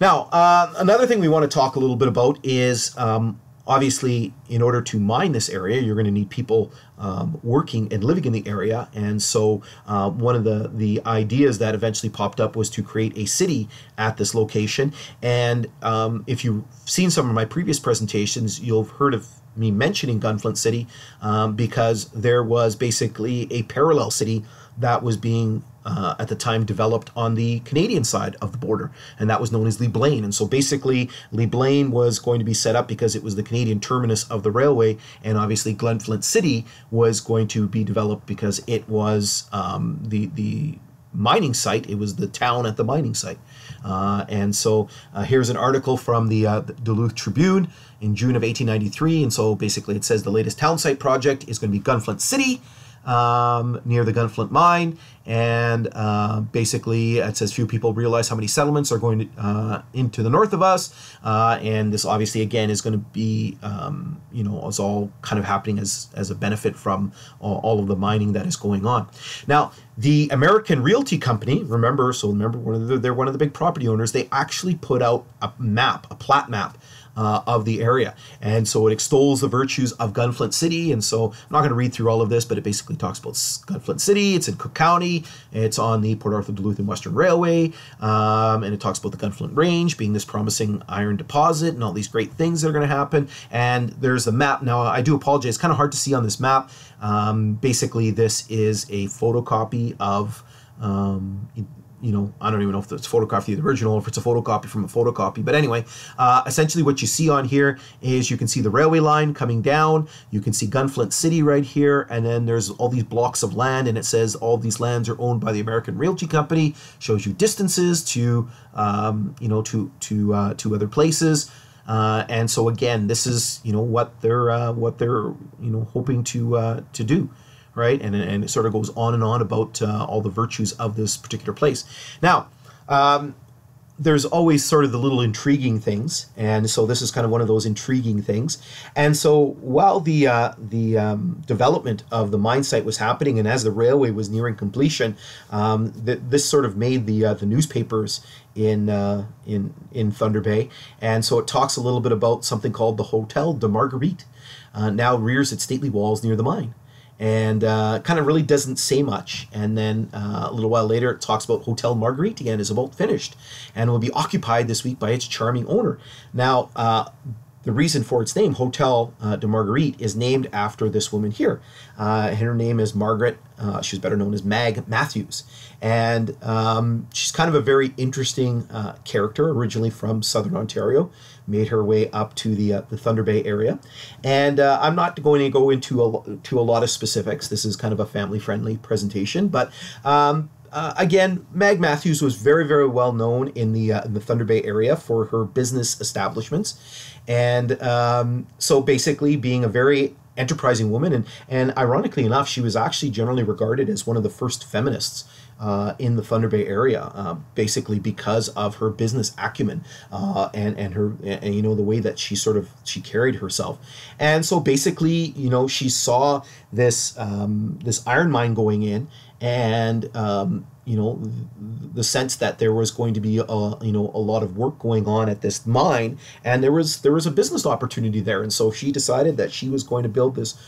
Now, uh, another thing we want to talk a little bit about is um, obviously, in order to mine this area, you're going to need people um, working and living in the area. And so, uh, one of the the ideas that eventually popped up was to create a city at this location. And um, if you've seen some of my previous presentations, you'll have heard of me mentioning Gunflint City um, because there was basically a parallel city that was being uh, at the time developed on the Canadian side of the border, and that was known as Leeblain. And so basically, Leeblain was going to be set up because it was the Canadian terminus of the railway, and obviously Gunflint City was going to be developed because it was um, the the mining site. It was the town at the mining site. Uh, and so uh, here's an article from the, uh, Duluth Tribune in June of 1893. And so basically it says the latest town site project is going to be Gunflint City um, near the Gunflint mine. And uh, basically, it says few people realize how many settlements are going to, uh, into the north of us. Uh, and this obviously, again, is going to be, um, you know, is all kind of happening as, as a benefit from all, of the mining that is going on. Now, the American Realty Company, remember, so remember, one of the, they're one of the big property owners, they actually put out a map, a plat map uh, of the area. And so it extols the virtues of Gunflint City. And so I'm not going to read through all of this, but it basically talks about Gunflint City. It's in Cook County. It's on the Port Arthur Duluth and Western Railway. Um, and it talks about the Gunflint Range being this promising iron deposit and all these great things that are going to happen. And there's a map. Now, I do apologize. It's kind of hard to see on this map. Um, basically, this is a photocopy of um, you know, I don't even know if it's photocopy of the original, or if it's a photocopy from a photocopy. But anyway, uh, essentially what you see on here is you can see the railway line coming down. You can see Gunflint City right here. And then there's all these blocks of land and it says all these lands are owned by the American Realty Company. Shows you distances to, um, you know, to, to, uh, to other places. Uh, and so again, this is, you know, what they're, uh, what they're, you know, hoping to, uh, to do right? And, and it sort of goes on and on about uh, all the virtues of this particular place. Now, um, there's always sort of the little intriguing things, and so this is kind of one of those intriguing things. And so while the uh, the um, development of the mine site was happening, and as the railway was nearing completion, um, th- this sort of made the uh, the newspapers in uh, in in Thunder Bay, and so it talks a little bit about something called the Hotel de Marguerite. Uh, now rears its stately walls near the mine and uh, kind of really doesn't say much. And then uh, a little while later, it talks about Hotel Marguerite again is about finished and will be occupied this week by its charming owner. Now, uh, the reason for its name, Hotel uh, de Marguerite, is named after this woman here. Uh, her name is Margaret. Uh, she's better known as Mag Matthews. And um, she's kind of a very interesting character, originally from southern Ontario, made her way up to the, uh, the Thunder Bay area. And uh, I'm not going to go into a, to a lot of specifics. This is kind of a family friendly presentation, but um, uh, again, Mag Matthews was very, very well known in the uh, in the Thunder Bay area for her business establishments, and um, so basically being a very enterprising woman, and and ironically enough, she was actually generally regarded as one of the first feminists. Uh, in the Thunder Bay area, uh, basically because of her business acumen uh, and and her and, you know the way that she sort of she carried herself, and so basically you know she saw this um, this iron mine going in, and um, you know the sense that there was going to be a, you know a lot of work going on at this mine. And there was there was a business opportunity there. And so she decided that she was going to build this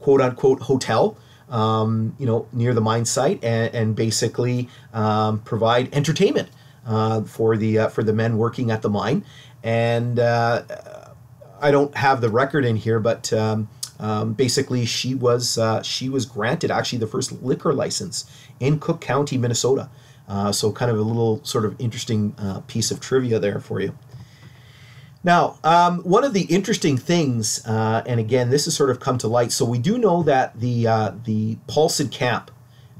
quote unquote hotel um, you know near the mine site and, and basically um, provide entertainment uh, for the uh, for the men working at the mine and uh, I don't have the record in here but um, um, basically, she was uh, she was granted actually the first liquor license in Cook County, Minnesota. Uh, so, kind of a little sort of interesting uh, piece of trivia there for you. Now, um, one of the interesting things, uh, and again, this has sort of come to light. So, we do know that the uh, the Paulson camp,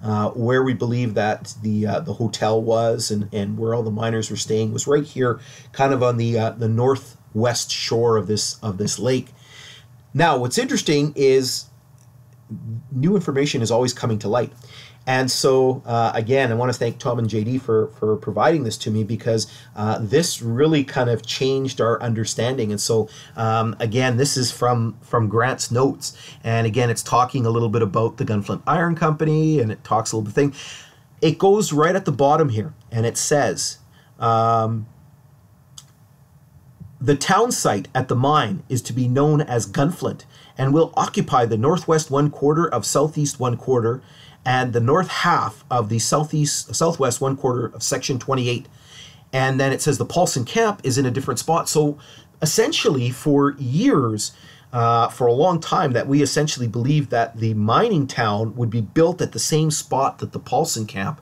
uh, where we believe that the the hotel was and, and where all the miners were staying, was right here, kind of on the the northwest shore of this of this lake. Now, what's interesting is new information is always coming to light. And so, uh, again, I want to thank Tom and JD for, for providing this to me because uh, this really kind of changed our understanding. And so, um, again, this is from, from Grant's notes. And again, it's talking a little bit about the Gunflint Iron Company and it talks a little bit thing. It goes right at the bottom here and it says, um, The town site at the mine is to be known as Gunflint and will occupy the northwest one quarter of southeast one quarter and the north half of the southeast southwest one quarter of section 28 and then it says the paulson camp is in a different spot. So essentially for years uh, for a long time that we essentially believed that the mining town would be built at the same spot that the paulson camp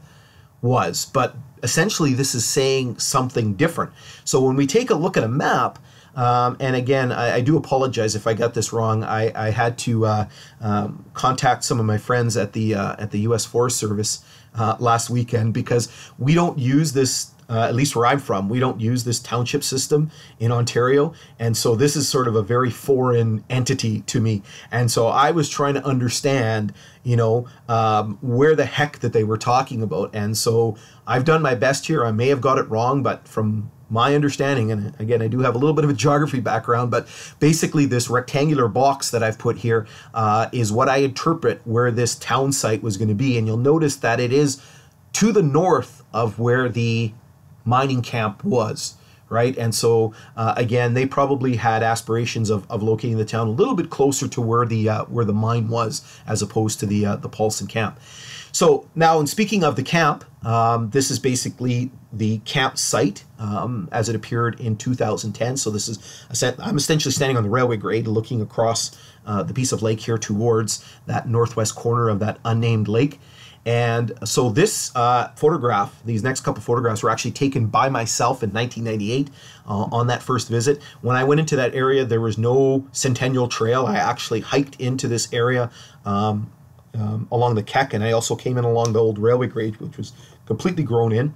was. But essentially this is saying something different. So when we take a look at a map um, and again, I, I, do apologize if I got this wrong. I, I had to uh, um, contact some of my friends at the uh, at the U.S. Forest Service uh, last weekend because we don't use this. Uh, at least where I'm from, we don't use this township system in Ontario, and so this is sort of a very foreign entity to me. And so I was trying to understand, you know, um, where the heck that they were talking about. And so I've done my best here. I may have got it wrong, but from my understanding, and again, I do have a little bit of a geography background, but basically, this rectangular box that I've put here uh, is what I interpret where this town site was going to be. And you'll notice that it is to the north of where the mining camp was. Right, and so uh, again, they probably had aspirations of, of locating the town a little bit closer to where the uh, where the mine was, as opposed to the uh, the Paulson camp. So now, in speaking of the camp, um, this is basically the camp site um, as it appeared in 2010. So this is I'm essentially standing on the railway grade, looking across uh, the piece of lake here towards that northwest corner of that unnamed lake. And so this uh, photograph, these next couple photographs were actually taken by myself in 1998 uh, on that first visit. When I went into that area, there was no Centennial Trail. I actually hiked into this area um, um, along the Keck, and I also came in along the old railway grade, which was completely grown in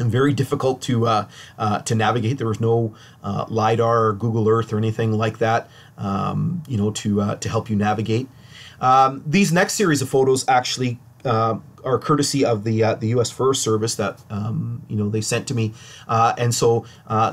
and very difficult to uh, uh, to navigate. There was no uh, lidar or Google Earth or anything like that, um, you know, to uh, to help you navigate. Um, these next series of photos actually uh, are courtesy of the uh, the U.S. Forest Service that um, you know they sent to me, and so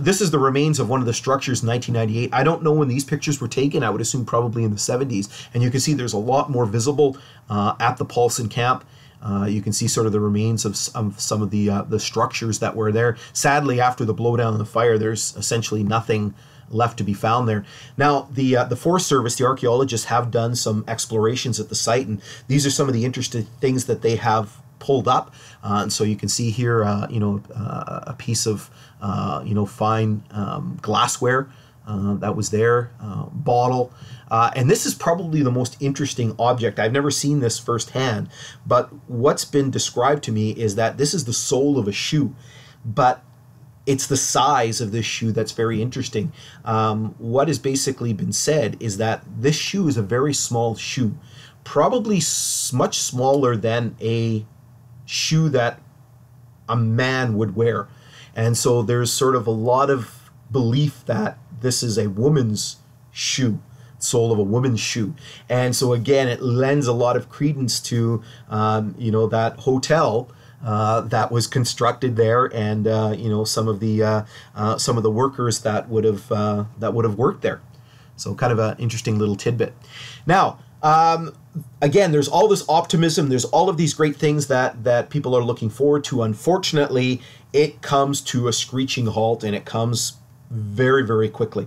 this is the remains of one of the structures in 1998. I don't know when these pictures were taken. I would assume probably in the 70s, and you can see there's a lot more visible at the Paulson camp. Uh, you can see sort of the remains of some, some of the uh, the structures that were there. Sadly, after the blowdown and the fire, there's essentially nothing left to be found there. Now, the uh, the Forest Service, the archaeologists have done some explorations at the site, and these are some of the interesting things that they have pulled up. Uh, and so you can see here, uh, you know, uh, a piece of you know fine um, glassware uh, that was there, uh, bottle. Uh, and this is probably the most interesting object. I've never seen this firsthand, but what's been described to me is that this is the sole of a shoe, but it's the size of this shoe that's very interesting. Um, what has basically been said is that this shoe is a very small shoe, probably s- much smaller than a shoe that a man would wear. And so there's sort of a lot of belief that this is a woman's shoe sole of a woman's shoe and so again it lends a lot of credence to um, you know that hotel uh, that was constructed there, and uh, you know some of the uh, uh some of the workers that would have that would have worked there. So kind of an interesting little tidbit. Now, um, again, there's all this optimism. There's all of these great things that that people are looking forward to. Unfortunately, it comes to a screeching halt, and it comes very very quickly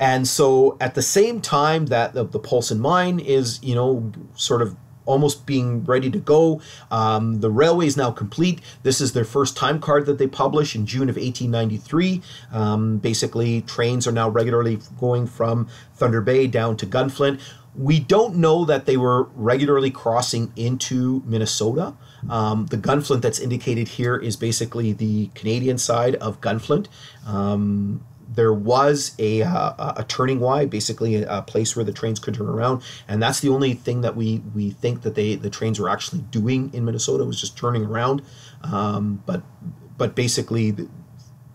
and so at the same time that the, the Paulson mine is you know sort of almost being ready to go. Um, the railway is now complete. This is their first time card that they publish in june of 1893 um, basically trains are now regularly going from thunder bay down to gunflint. We don't know that they were regularly crossing into minnesota. Um, the gunflint that's indicated here is basically the Canadian side of Gunflint. Um, there was a, uh, a turning Y, basically a, place where the trains could turn around, and that's the only thing that we we think that they the trains were actually doing in Minnesota was just turning around. Um, but but basically,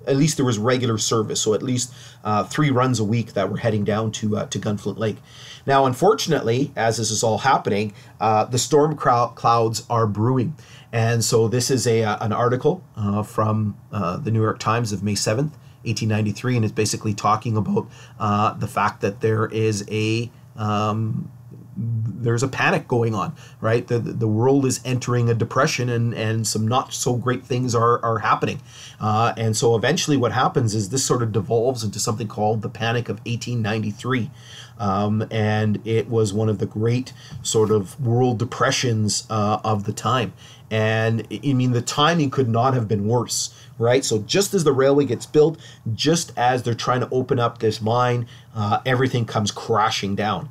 at least there was regular service, so at least uh, three runs a week that were heading down to uh, to Gunflint Lake. Now, unfortunately, as this is all happening, uh, the storm clouds are brewing. And so this is a, uh, an article uh, from uh, the New York Times of May 7th. 1893, and it's basically talking about uh, the fact that there is a um, there's a panic going on, right? The, the world is entering a depression and, and some not so great things are, are happening. Uh, and so eventually what happens is this sort of devolves into something called the Panic of 1893. Um, and it was one of the great sort of world depressions uh, of the time. And I mean, the timing could not have been worse, right? So, just as the railway gets built, just as they're trying to open up this mine, uh, everything comes crashing down.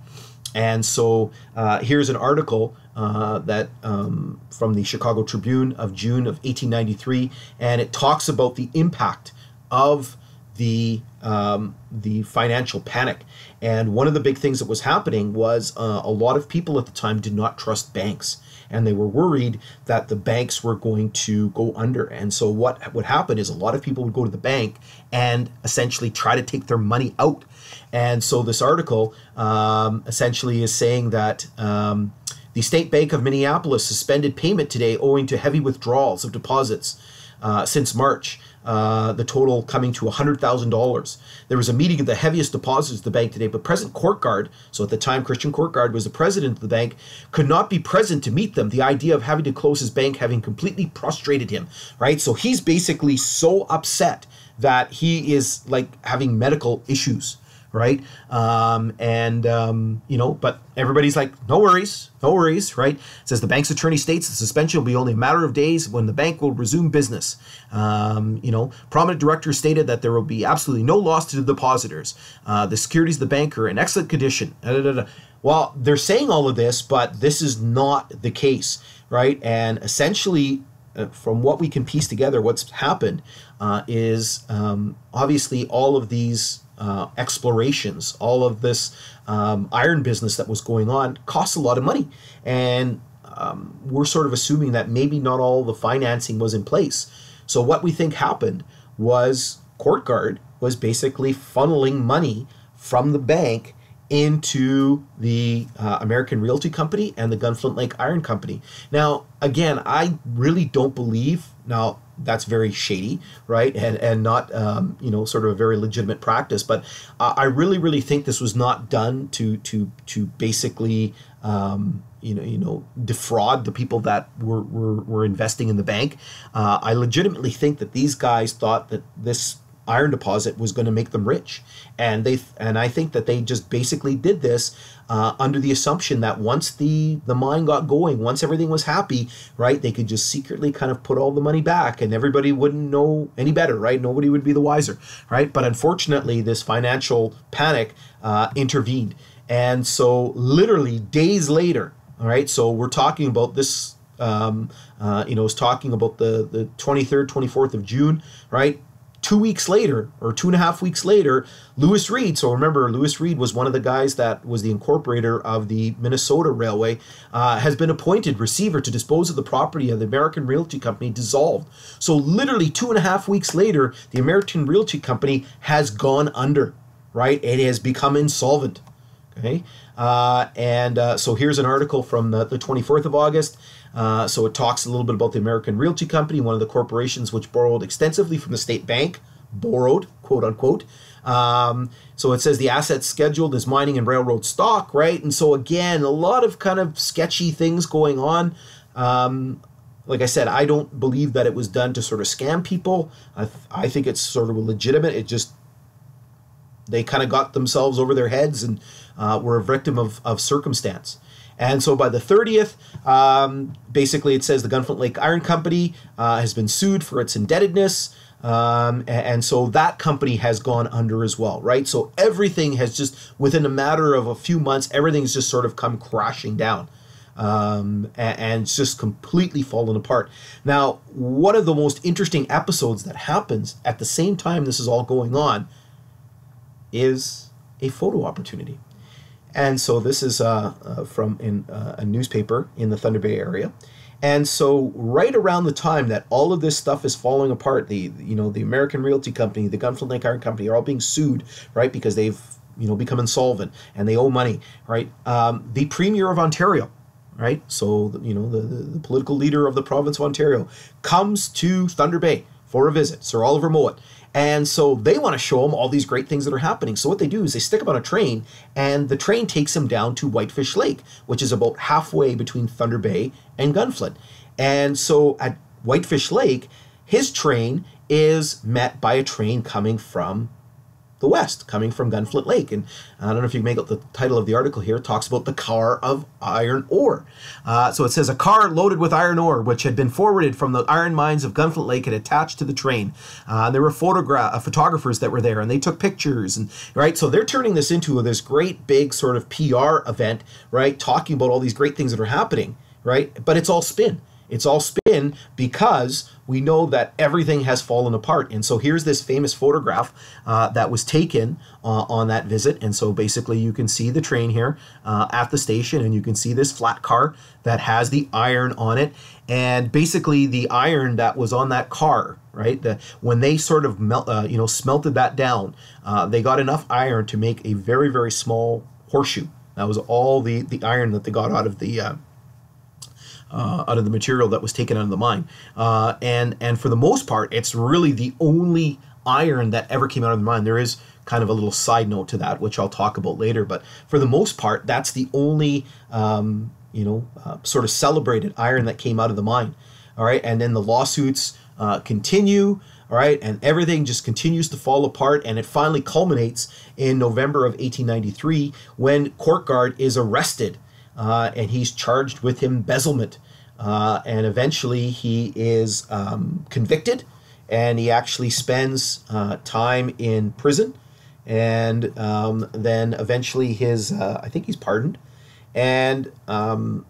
And so, uh, here's an article uh, that um, from the Chicago Tribune of June of 1893, and it talks about the impact of the um, the financial panic. And one of the big things that was happening was uh, a lot of people at the time did not trust banks and they were worried that the banks were going to go under. And so what would happen is a lot of people would go to the bank and essentially try to take their money out. And so this article um, essentially is saying that. Um, the State Bank of Minneapolis suspended payment today owing to heavy withdrawals of deposits uh, since March. Uh, the total coming to $100,000. There was a meeting of the heaviest depositors at the bank today, but President Courtguard, so at the time Christian Courtguard was the president of the bank, could not be present to meet them. The idea of having to close his bank having completely prostrated him, right? So he's basically so upset that he is like having medical issues right? Um, and um, you know, but everybody's like, no worries, no worries, right? It says the bank's attorney states the suspension will be only a matter of days when the bank will resume business. Um, you know, prominent directors stated that there will be absolutely no loss to the depositors. Uh, the securities of the bank are in excellent condition. Da, da, da, well, they're saying all of this, but this is not the case, right? And essentially, uh, from what we can piece together, what's happened uh, is um, obviously all of these uh, explorations, all of this um, iron business that was going on costs a lot of money. And um, we're sort of assuming that maybe not all the financing was in place. So what we think happened was Courtguard was basically funneling money from the bank into the uh, American Realty Company and the Gunflint Lake Iron Company. Now, again, I really don't believe now that's very shady, right? And and not um, you know sort of a very legitimate practice. But uh, I really really think this was not done to to to basically um, you know you know defraud the people that were were, were investing in the bank. Uh, I legitimately think that these guys thought that this iron deposit was going to make them rich. And they and I think that they just basically did this uh, under the assumption that once the the mine got going once everything was happy right they could just secretly kind of put all the money back and everybody wouldn't know any better right? Nobody would be the wiser right? But unfortunately this financial panic uh, intervened. And so literally days later all right so we're talking about this um, uh, you know, was talking about the the 23rd, 24th of June, right? Two weeks later, or two and a half weeks later, Lewis Reed. So remember, Lewis Reed was one of the guys that was the incorporator of the Minnesota Railway, uh, has been appointed receiver to dispose of the property of the American Realty Company dissolved. So literally two and a half weeks later, the American Realty Company has gone under, right? It has become insolvent. Okay. Uh, and uh, so here's an article from the, the 24th of August. Uh, so it talks a little bit about the American Realty Company, one of the corporations which borrowed extensively from the state bank, borrowed, quote unquote. Um, so it says the assets scheduled is mining and railroad stock, right? And so again, a lot of kind of sketchy things going on. Um, like I said, I don't believe that it was done to sort of scam people. I, th- I think it's sort of legitimate. It just they kind of got themselves over their heads and uh, were a victim of, of circumstance. And so by the 30th, um, basically it says the Gunflint Lake Iron Company uh, has been sued for its indebtedness. Um, and so that company has gone under as well, right? So everything has just, within a matter of a few months, everything's just sort of come crashing down. Um, and, and it's just completely fallen apart. Now, one of the most interesting episodes that happens at the same time this is all going on is a photo opportunity. And so this is uh, uh, from in uh, a newspaper in the Thunder Bay area. And so right around the time that all of this stuff is falling apart, the you know the American Realty Company, the Gunflint Lake Iron Company are all being sued, right? Because they've you know become insolvent and they owe money, right? Um, the Premier of Ontario, right? So you know the, the, the political leader of the province of Ontario comes to Thunder Bay for a visit, Sir Oliver Mowat. And so they want to show him all these great things that are happening. So what they do is they stick him on a train, and the train takes him down to Whitefish Lake, which is about halfway between Thunder Bay and Gunflint. And so at Whitefish Lake, his train is met by a train coming from the west, coming from Gunflint Lake. And I don't know if you make out the title of the article here, talks about the car of iron ore. Uh, so it says a car loaded with iron ore, which had been forwarded from the iron mines of Gunflint Lake and attached to the train. Uh, there were photogra- uh, photographers that were there and they took pictures. And right, so they're turning this into this great big sort of PR event, right, talking about all these great things that are happening, right? But it's all spin. It's all spin because we know that everything has fallen apart. And so here's this famous photograph uh, that was taken uh, on that visit. And so basically, you can see the train here uh, at the station, and you can see this flat car that has the iron on it. And basically, the iron that was on that car, right? The, when they sort of melt, uh, you know, smelted that down, uh, they got enough iron to make a very, very small horseshoe. That was all the the iron that they got out of the uh, out of the material that was taken out of the mine. Uh, and and for the most part, it's really the only iron that ever came out of the mine. There is kind of a little side note to that, which I'll talk about later. But for the most part, that's the only um, you know uh, sort of celebrated iron that came out of the mine. All right, and then the lawsuits uh, continue. All right, and everything just continues to fall apart, and it finally culminates in November of 1893 when Courtguard is arrested uh, and he's charged with embezzlement. Uh, and eventually he is um, convicted and he actually spends uh, time in prison. And um, then eventually his, uh, I think he's pardoned. And um,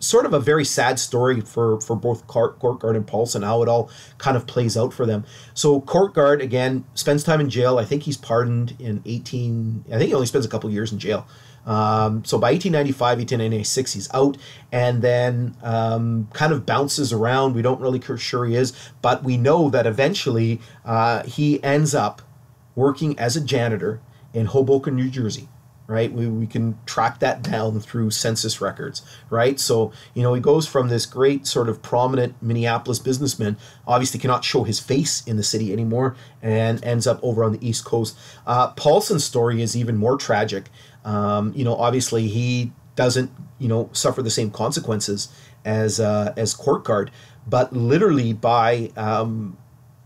sort of a very sad story for, for both Courtguard and Paulson, how it all kind of plays out for them. So Courtguard, again, spends time in jail. I think he's pardoned in 18, I think he only spends a couple years in jail. Um, so by 1895, 1896, he's out and then um, kind of bounces around. We don't really sure he is, but we know that eventually uh, he ends up working as a janitor in Hoboken, New Jersey right? We, we can track that down through census records, right? So, you know, he goes from this great sort of prominent Minneapolis businessman, obviously cannot show his face in the city anymore, and ends up over on the East Coast. Uh, Paulson's story is even more tragic. Um, you know, obviously he doesn't, you know, suffer the same consequences as uh, as Courtguard, but literally by um,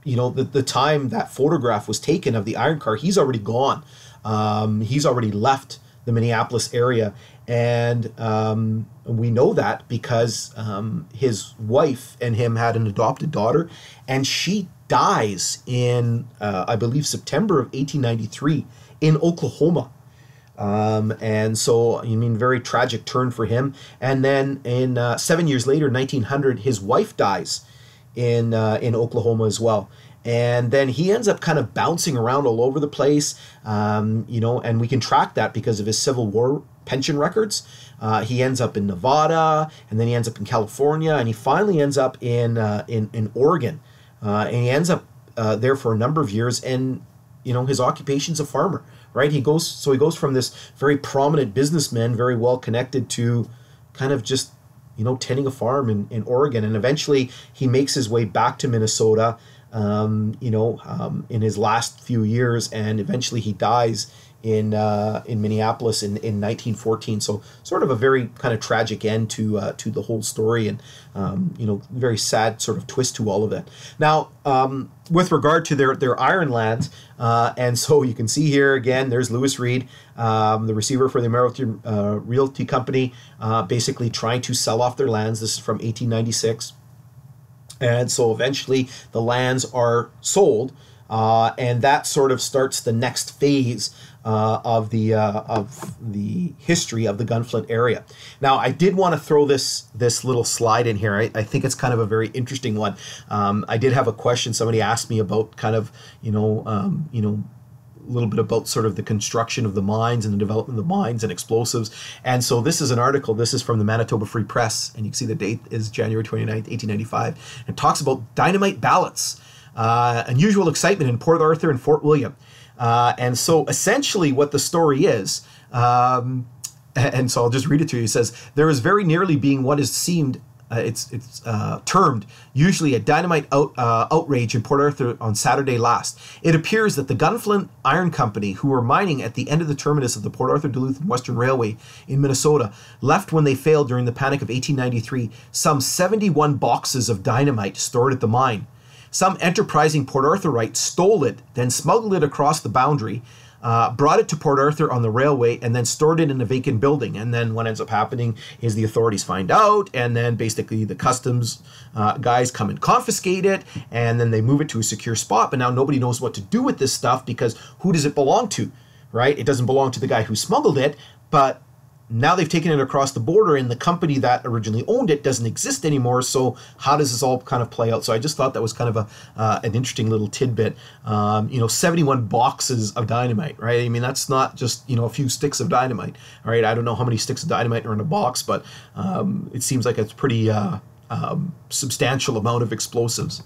you know the, the time that photograph was taken of the iron car, he's already gone. Um, he's already left the Minneapolis area, and um, we know that because um, his wife and him had an adopted daughter, and she dies in uh, I believe September of 1893 in Oklahoma. Um, and so, I mean, very tragic turn for him. And then in uh, seven years later, 1900, his wife dies in uh, in Oklahoma as well. And then he ends up kind of bouncing around all over the place, um, you know, and we can track that because of his Civil War pension records. Uh, he ends up in Nevada, and then he ends up in California, and he finally ends up in uh, in in Oregon, uh, and he ends up uh, there for a number of years. And you know, his occupation's a farmer right? He goes so he goes from this very prominent businessman, very well connected, to kind of just you know tending a farm in, in Oregon, and eventually he makes his way back to Minnesota. Um, you know, um, in his last few years, and eventually he dies in uh, in Minneapolis in, in 1914. So sort of a very kind of tragic end to uh, to the whole story, and um, you know very sad sort of twist to all of that. Now, um, with regard to their their iron lands, uh, and so you can see here again, there's Lewis Reed, um, the receiver for the American uh, Realty Company, uh, basically trying to sell off their lands. This is from 1896. And so eventually the lands are sold, uh, and that sort of starts the next phase uh, of the uh, of the history of the Gunflint area. Now, I did want to throw this this little slide in here. I, I think it's kind of a very interesting one. Um, I did have a question. Somebody asked me about kind of you know um, you know a little bit about sort of the construction of the mines and the development of the mines and explosives. And so this is an article. This is from the Manitoba Free Press, and you can see the date is January 29th, 1895. It talks about dynamite ballots, uh, unusual excitement in Port Arthur and Fort William. Uh, and so essentially, what the story is, um, and so I'll just read it to you. It says, There is very nearly being what is seemed uh, it's it's uh, termed usually a dynamite out, uh, outrage in Port Arthur on Saturday last. It appears that the Gunflint Iron Company, who were mining at the end of the terminus of the Port Arthur Duluth and Western Railway in Minnesota, left when they failed during the Panic of 1893 some 71 boxes of dynamite stored at the mine. Some enterprising Port Arthurite stole it, then smuggled it across the boundary uh, brought it to Port Arthur on the railway, and then stored it in a vacant building. And then what ends up happening is the authorities find out, and then basically the customs uh, guys come and confiscate it, and then they move it to a secure spot. But now nobody knows what to do with this stuff because who does it belong to? Right? It doesn't belong to the guy who smuggled it, but now they've taken it across the border and the company that originally owned it doesn't exist anymore. So how does this all kind of play out? So i just thought that was kind of a uh, an interesting little tidbit. Um, you know 71 boxes of dynamite right? I mean that's not just you know a few sticks of dynamite right? I don't know how many sticks of dynamite are in a box but um, it seems like it's pretty uh, um, substantial amount of explosives.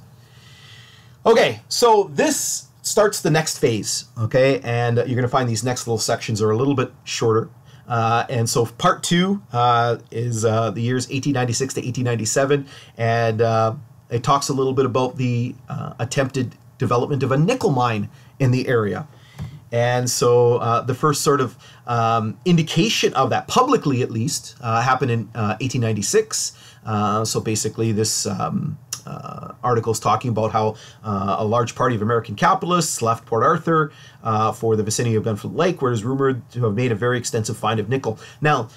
Okay so this starts the next phase okay? And you're going to find these next little sections are a little bit shorter uh, and so part two uh, is uh, the years 1896 to 1897, and uh, it talks a little bit about the uh, attempted development of a nickel mine in the area. And so uh, the first sort of um, indication of that, publicly at least, happened in 1896. so basically, this um, uh, articles talking about how uh, a large party of American capitalists left Port Arthur uh, for the vicinity of Gunflint Lake, where it is rumored to have made a very extensive find of nickel. Now,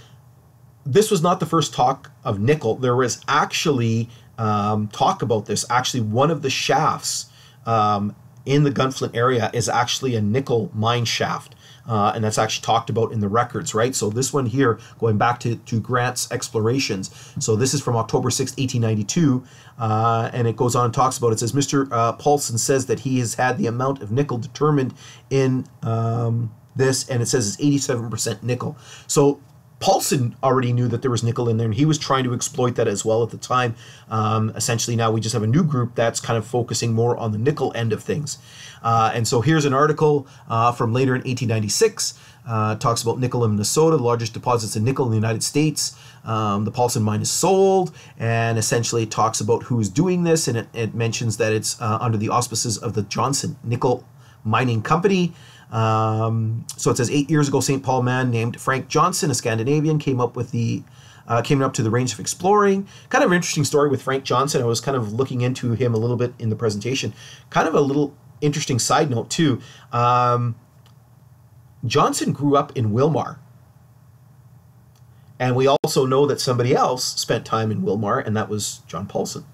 this was not the first talk of nickel. There was actually um, talk about this. Actually, one of the shafts um, in the Gunflint area is actually a nickel mine shaft. Uh, and that's actually talked about in the records, right? So this one here, going back to, to Grant's explorations. So this is from October 6, 1892, uh, and it goes on and talks about it. says Mr. Uh, Paulson says that he has had the amount of nickel determined in um, this, and it says it's 87% nickel. So Paulson already knew that there was nickel in there, and he was trying to exploit that as well at the time. Um, essentially, now we just have a new group that's kind of focusing more on the nickel end of things. Uh, and so here's an article uh, from later in 1896. Uh, talks about nickel in Minnesota, the largest deposits of nickel in the United States. Um, the Paulson mine is sold, and essentially it talks about who's doing this, and it, it mentions that it's uh, under the auspices of the Johnson Nickel Mining Company. Um, so it says eight years ago, St. Paul man named Frank Johnson, a Scandinavian, came up with the uh, came up to the range of exploring. Kind of an interesting story with Frank Johnson. I was kind of looking into him a little bit in the presentation. Kind of a little interesting side note too. Um, Johnson grew up in Willmar. And we also know that somebody else spent time in Willmar, and that was John Paulson.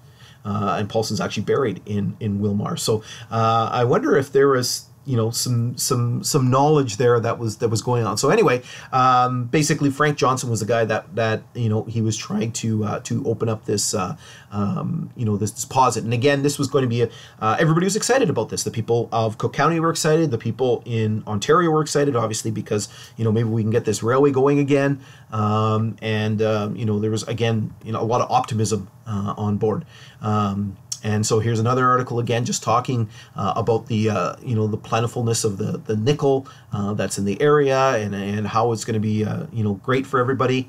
Uh, and Paulson's actually buried in in Willmar. So uh, I wonder if there was you know some some some knowledge there that was that was going on. So anyway, um, basically Frank Johnson was the guy that that you know he was trying to uh, to open up this uh, um, you know this deposit. And again, this was going to be a, uh, everybody was excited about this. The people of Cook County were excited. The people in Ontario were excited, obviously because you know maybe we can get this railway going again. Um, and um, you know there was again you know a lot of optimism uh, on board. Um, and so here's another article again, just talking uh, about the uh, you know the plentifulness of the the nickel uh, that's in the area and and how it's going to be uh, you know great for everybody.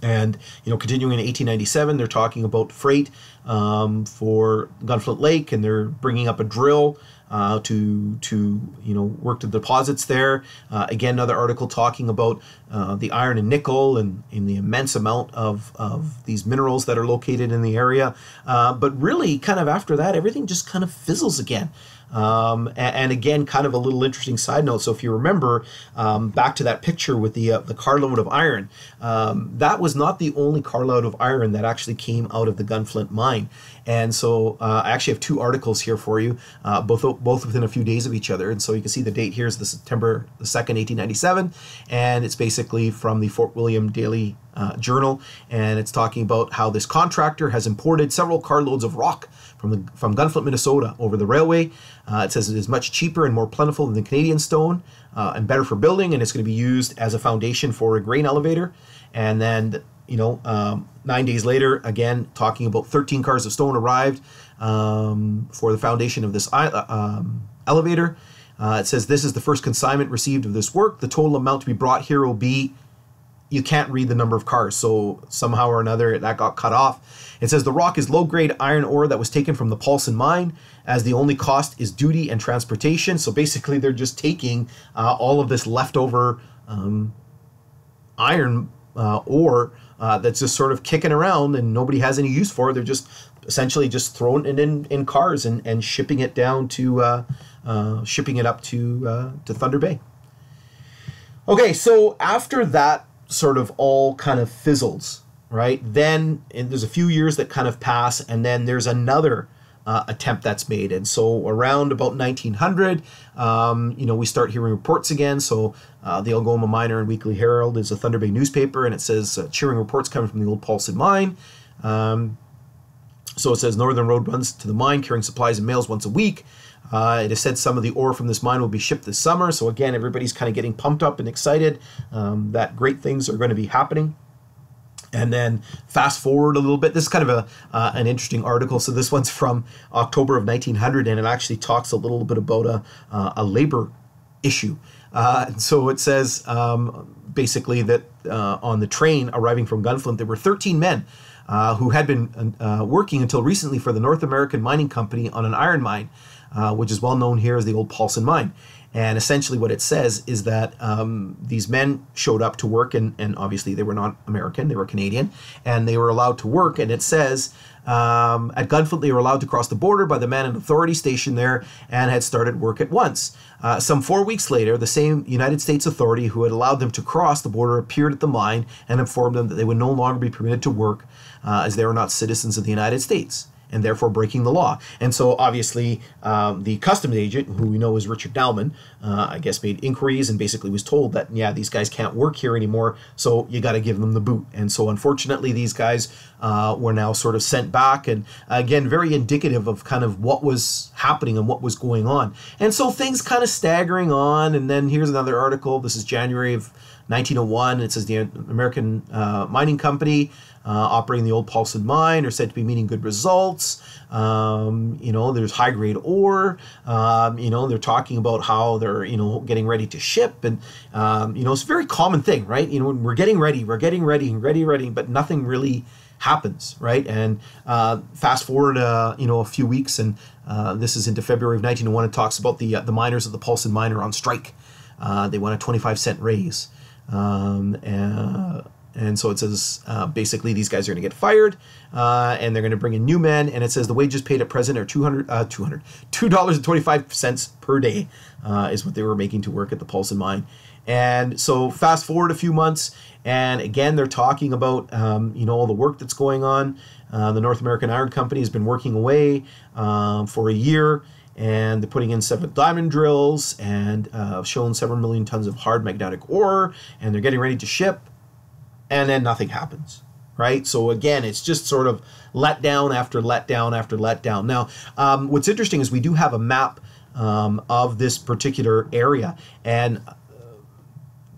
And you know, continuing in 1897, they're talking about freight um, for Gunflint Lake, and they're bringing up a drill uh, to to you know work the deposits there. Uh, again, another article talking about uh, the iron and nickel and, and the immense amount of, of these minerals that are located in the area. Uh, but really, kind of after that, everything just kind of fizzles again. Um, and, and, again, kind of a little interesting side note. So if you remember um, back to that picture with the uh, the carload of iron, um, that was not the only carload of iron that actually came out of the Gunflint mine. And so uh, I actually have two articles here for you, uh, both both within a few days of each other. And so you can see the date here is the September the second, 1897, and it's basically from the Fort William Daily uh, Journal, and it's talking about how this contractor has imported several carloads of rock from the from Gunflint, Minnesota, over the railway. Uh, it says it is much cheaper and more plentiful than the Canadian stone, uh, and better for building, and it's going to be used as a foundation for a grain elevator. And then, you know, um, nine days later, again talking about 13 cars of stone arrived um, for the foundation of this uh, um, elevator. Uh, it says this is the first consignment received of this work. The total amount to be brought here will be you can't read the number of cars. So somehow or another that got cut off. It says the rock is low grade iron ore that was taken from the Paulson mine, as the only cost is duty and transportation. So basically, they're just taking uh, all of this leftover um, iron uh, ore uh, that's just sort of kicking around and nobody has any use for. They're just essentially just throwing it in, in cars and, and shipping it down to uh, uh, shipping it up to uh, to Thunder Bay. Okay, so after that sort of all kind of fizzles, right? Then there's a few years that kind of pass, and then there's another uh, attempt that's made. And so around about 1900, um, you know, we start hearing reports again. So uh, the Algoma Miner and Weekly Herald is a Thunder Bay newspaper, and it says uh, cheering reports coming from the old Paulson mine. Um, so it says Northern Road runs to the mine carrying supplies and mails once a week. Uh, it is said some of the ore from this mine will be shipped this summer. So again, everybody's kind of getting pumped up and excited um, that great things are going to be happening. And then fast forward a little bit. This is kind of a uh, an interesting article. So this one's from October of 1900, and it actually talks a little bit about a uh, a labor issue. Uh, so it says um, basically that uh, on the train arriving from Gunflint, there were 13 men uh, who had been uh, working until recently for the North American Mining Company on an iron mine, which is well known here as the old Paulson Mine. And essentially, what it says is that um, these men showed up to work, and, and obviously they were not American, they were Canadian, and they were allowed to work. And it says um, at Gunflint, they were allowed to cross the border by the man in authority stationed there and had started work at once. Uh, some four weeks later, the same United States authority who had allowed them to cross the border appeared at the mine and informed them that they would no longer be permitted to work uh, as they were not citizens of the United States and therefore breaking the law. And so, obviously, um, the customs agent, who we know is Richard Nauman, uh, I guess made inquiries and basically was told that, yeah, these guys can't work here anymore, so you got to give them the boot. And so, unfortunately, these guys uh, were now sort of sent back, and again, very indicative of kind of what was happening and what was going on. And so, things kind of staggering on. And then here's another article. This is January of 1901. It says the American uh, Mining Company operating the old Paulson mine are said to be meeting good results. Um, you know, there's high grade ore. Um, you know, they're talking about how they're, you know, getting ready to ship. And, um, you know, it's a very common thing, right? You know, we're getting ready, we're getting ready, ready, ready, but nothing really happens, right? And uh, fast forward, uh, you know, a few weeks, and uh, this is into February of 1901. It talks about the uh, the miners of the Paulson mine are on strike. Uh, they want a 25 cent raise. Um, and, and so it says uh, basically these guys are going to get fired uh, and they're going to bring in new men. And it says the wages paid at present are 200, uh, 200 $2.25 per day uh, is what they were making to work at the Paulson mine. And so fast forward a few months, and again, they're talking about um, you know all the work that's going on. Uh, the North American Iron Company has been working away um, for a year, and they're putting in seven diamond drills and uh, showing seven million tons of hard magnetic ore, and they're getting ready to ship and then nothing happens right so again it's just sort of let down after let down after let down now um, what's interesting is we do have a map um, of this particular area and uh,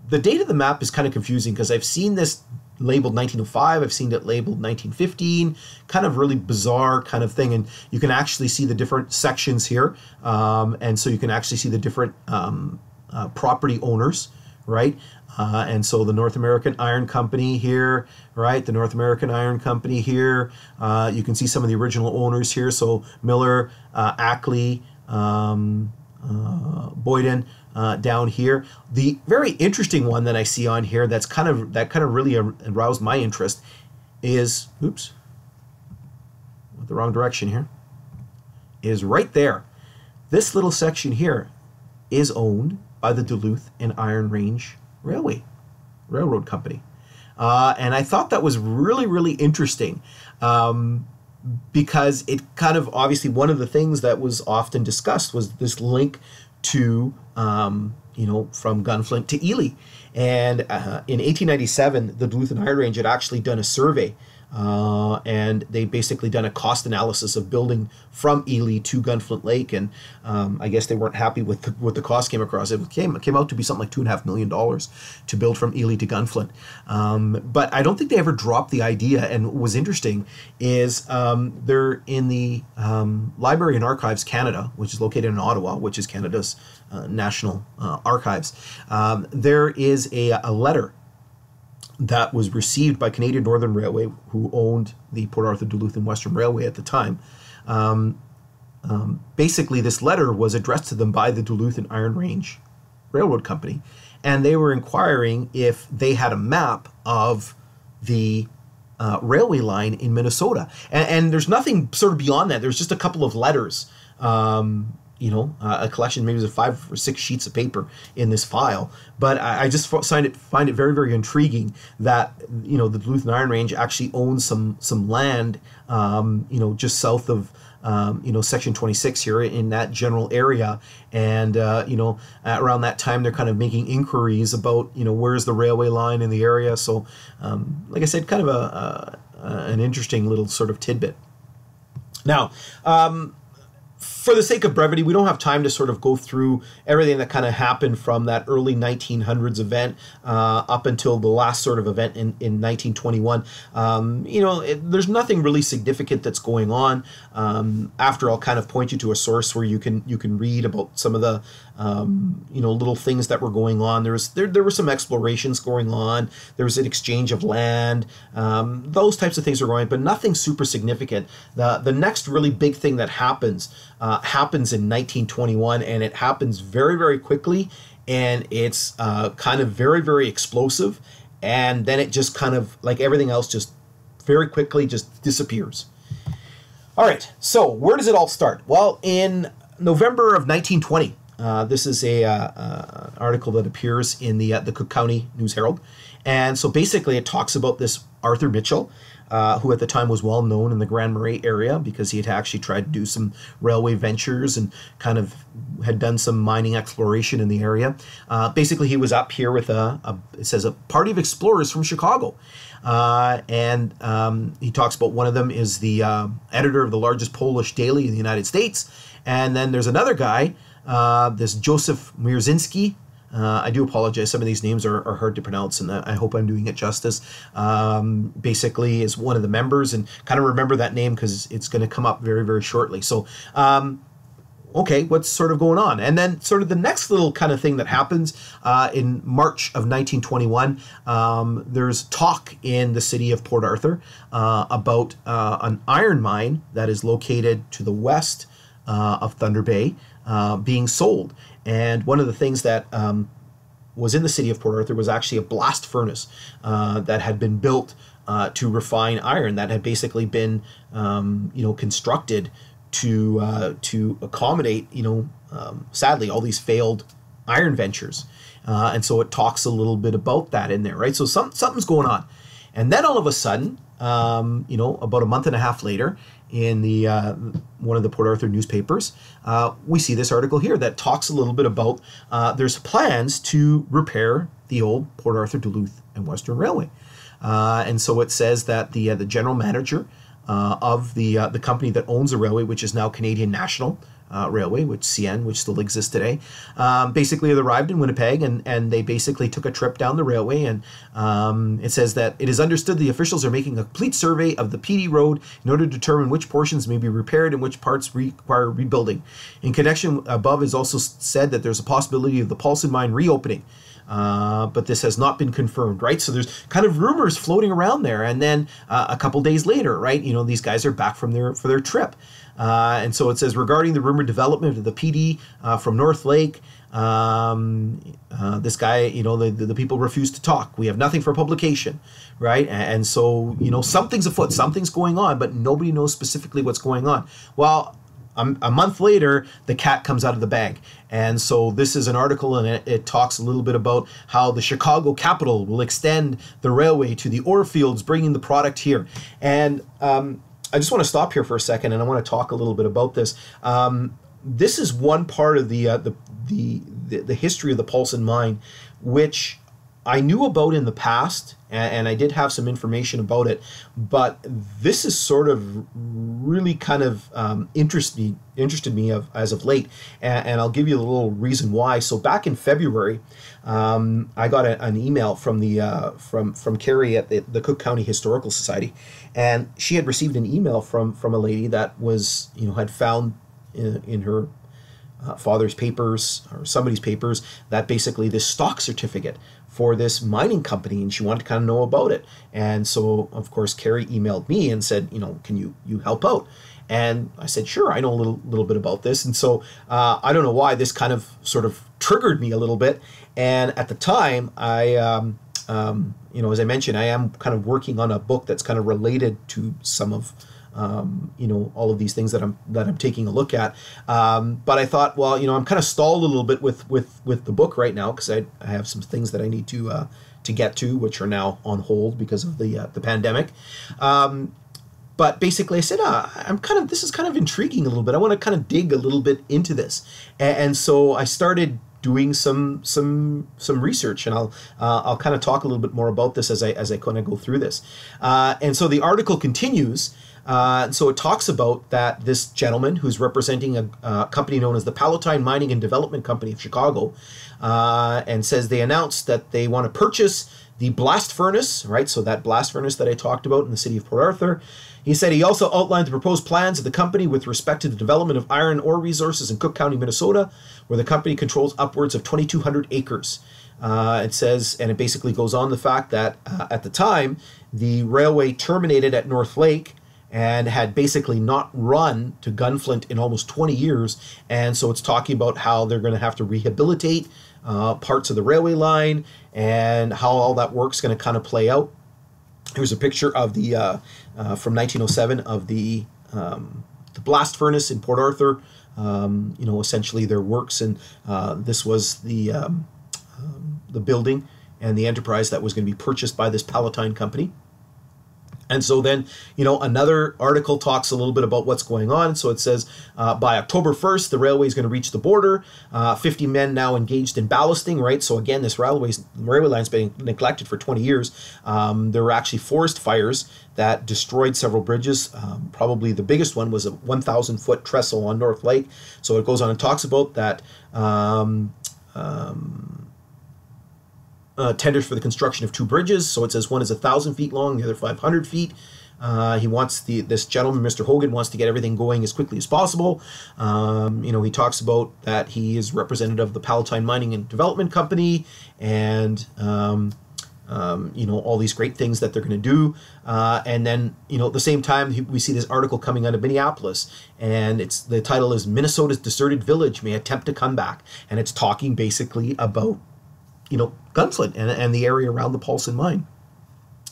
the date of the map is kind of confusing because i've seen this labeled 1905 i've seen it labeled 1915 kind of really bizarre kind of thing and you can actually see the different sections here um, and so you can actually see the different um, uh, property owners right? Uh, and so the North American Iron Company here, right? The North American Iron Company here. Uh, you can see some of the original owners here. So Miller, uh, Ackley, um, uh, Boyden. Uh, down here, the very interesting one that I see on here that's kind of that kind of really aroused my interest is oops, went the wrong direction here, is right there. This little section here is owned by the Duluth and Iron Range Railway Railroad Company. Uh, and I thought that was really, really interesting um, because it kind of obviously one of the things that was often discussed was this link to, um, you know, from Gunflint to Ely. And uh, in 1897, the Duluth and Iron Range had actually done a survey uh, and they basically done a cost analysis of building from Ely to Gunflint Lake, and um, I guess they weren't happy with the, what the cost came across. It came it came out to be something like two and a half million dollars to build from Ely to Gunflint. Um, but I don't think they ever dropped the idea. And what was interesting is um, they're in the um, Library and Archives Canada, which is located in Ottawa, which is Canada's uh, national uh, archives. Um, there is a, a letter that was received by Canadian Northern Railway, who owned the Port Arthur Duluth and Western Railway at the time. Um, um, basically, this letter was addressed to them by the Duluth and Iron Range Railroad Company, and they were inquiring if they had a map of the uh, railway line in Minnesota. And, and, there's nothing sort of beyond that. There's just a couple of letters, um, you know, uh, a collection maybe of five or six sheets of paper in this file. But I, I just find it find it very very intriguing that you know the Duluth and Iron Range actually owns some some land, um, you know, just south of um, you know, Section 26 here in that general area. And, uh, you know, around that time, they're kind of making inquiries about, you know, where's the railway line in the area. So, um, like I said, kind of a, a, an interesting little sort of tidbit. Now, um, for the sake of brevity, we don't have time to sort of go through everything that kind of happened from that early 1900s event uh, up until the last sort of event in, in 1921. Um, you know, it, there's nothing really significant that's going on. Um, after I'll kind of point you to a source where you can you can read about some of the um, you know little things that were going on. There was there, there were some explorations going on. There was an exchange of land. Um, those types of things are going, on, but nothing super significant. The the next really big thing that happens uh, happens in 1921, and it happens very very quickly, and it's uh, kind of very very explosive, and then it just kind of like everything else just very quickly just disappears. All right, so where does it all start? Well, in November of 1920, uh, this is a uh, uh, article that appears in the uh, the Cook County News Herald, and so basically it talks about this Arthur Mitchell, who at the time was well known in the Grand Marais area because he had actually tried to do some railway ventures and kind of had done some mining exploration in the area. Basically, he was up here with a, a, it says a party of explorers from Chicago. Uh, and um, he talks about one of them is the uh, editor of the largest Polish daily in the United States. And then there's another guy uh, this Joseph Mierzinski. Uh, I do apologize. Some of these names are, are, hard to pronounce, and I hope I'm doing it justice. Um, basically, is one of the members, and kind of remember that name because it's going to come up very, very shortly. So, um, okay, what's sort of going on? And then, sort of the next little kind of thing that happens uh, in March of 1921, um, there's talk in the city of Port Arthur uh, about uh, an iron mine that is located to the west uh, of Thunder Bay uh, being sold. And one of the things that um, was in the city of Port Arthur was actually a blast furnace uh, that had been built uh, to refine iron that had basically been um, you know constructed to uh, to accommodate you know um, sadly all these failed iron ventures. Uh, and so it talks a little bit about that in there, right? So some, something's going on. And then all of a sudden, um, you know, about a month and a half later, in the uh, one of the Port Arthur newspapers, uh, we see this article here that talks a little bit about uh, there's plans to repair the old Port Arthur Duluth and Western Railway, uh, and so it says that the uh, the general manager uh, of the the company that owns the railway, which is now Canadian National, uh, Railway, which CN, which still exists today, um, basically arrived in Winnipeg and, and they basically took a trip down the railway. And um, it says that it is understood the officials are making a complete survey of the PD road in order to determine which portions may be repaired and which parts require rebuilding. In connection above is also said that there's a possibility of the Paulson mine reopening. Uh, but this has not been confirmed, right? So there's kind of rumors floating around there, and then uh, a couple days later, right? You know, these guys are back from their for their trip, uh, and so it says regarding the rumored development of the PD uh, from North Lake, um, uh, this guy, you know, the, the people refuse to talk. We have nothing for publication, right? And so, you know, something's afoot, something's going on, but nobody knows specifically what's going on. Well, a, a month later, the cat comes out of the bag. And so this is an article and it, it, talks a little bit about how the Chicago Capital will extend the railway to the ore fields, bringing the product here. And um, I just want to stop here for a second, and I want to talk a little bit about this. Um, this is one part of the, uh, the, the the history of the Paulson mine, which I knew about in the past, and, and, I did have some information about it. But this is sort of really kind of um, interest me, interested me of, as of late, and, and, I'll give you a little reason why. So back in February, um, I got a, an email from the uh, from from Carrie at the, the Cook County Historical Society, and she had received an email from from a lady that was you know had found in, in her uh, father's papers or somebody's papers that basically this stock certificate for this mining company and she wanted to kind of know about it. And so of course carrie emailed me and said you know can you you help out? And i said sure i know a little little bit about this. And so uh, i don't know why this kind of sort of triggered me a little bit. And at the time i um, um, you know as i mentioned i am kind of working on a book that's kind of related to some of um, you know all of these things that I'm that I'm taking a look at. Um, but I thought, well, you know, I'm kind of stalled a little bit with with with the book right now because I, I have some things that I need to uh, to get to, which are now on hold because of the uh, the pandemic. Um, but basically, I said, uh, I'm kind of this is kind of intriguing a little bit. I want to kind of dig a little bit into this, and, and so I started doing some some some research, and I'll uh, I'll kind of talk a little bit more about this as I as I kind of go through this. Uh, and so the article continues. Uh, so it talks about that this gentleman who's representing a, a, company known as the Palatine Mining and Development Company of Chicago, uh, and says they announced that they want to purchase the blast furnace, right? So that blast furnace that I talked about in the city of Port Arthur. He said he also outlined the proposed plans of the company with respect to the development of iron ore resources in Cook County, Minnesota, where the company controls upwards of 2,200 acres. Uh, it says, and it basically goes on the fact that uh, at the time, the railway terminated at North Lake and had basically not run to Gunflint in almost 20 years. And so it's talking about how they're going to have to rehabilitate uh, parts of the railway line and how all that work's going to kind of play out. Here's a picture of the uh, uh, from 1907 of the um, the blast furnace in Port Arthur. Um, you know, essentially their works, and uh, this was the um, um, the building and the enterprise that was going to be purchased by this Palatine company. And so then, you know, another article talks a little bit about what's going on. So it says uh, by October 1st, the railway is going to reach the border. Uh, 50 men now engaged in ballasting, right? So again, this railway railway line's been neglected for 20 years. Um, there were actually forest fires that destroyed several bridges. Um, probably the biggest one was a 1,000 foot trestle on North Lake. So it goes on and talks about that. Um, um uh, tenders for the construction of two bridges. So it says one is a thousand feet long, the other 500 feet. Uh, he wants the this gentleman, Mr. Hogan, wants to get everything going as quickly as possible. Um, you know, he talks about that he is representative of the Palatine Mining and Development Company, and um, um, you know all these great things that they're going to do. Uh, and then you know at the same time we see this article coming out of Minneapolis, and it's the title is Minnesota's deserted village may attempt to come back, and it's talking basically about you know, Gunflint and, and the area around the Paulson mine.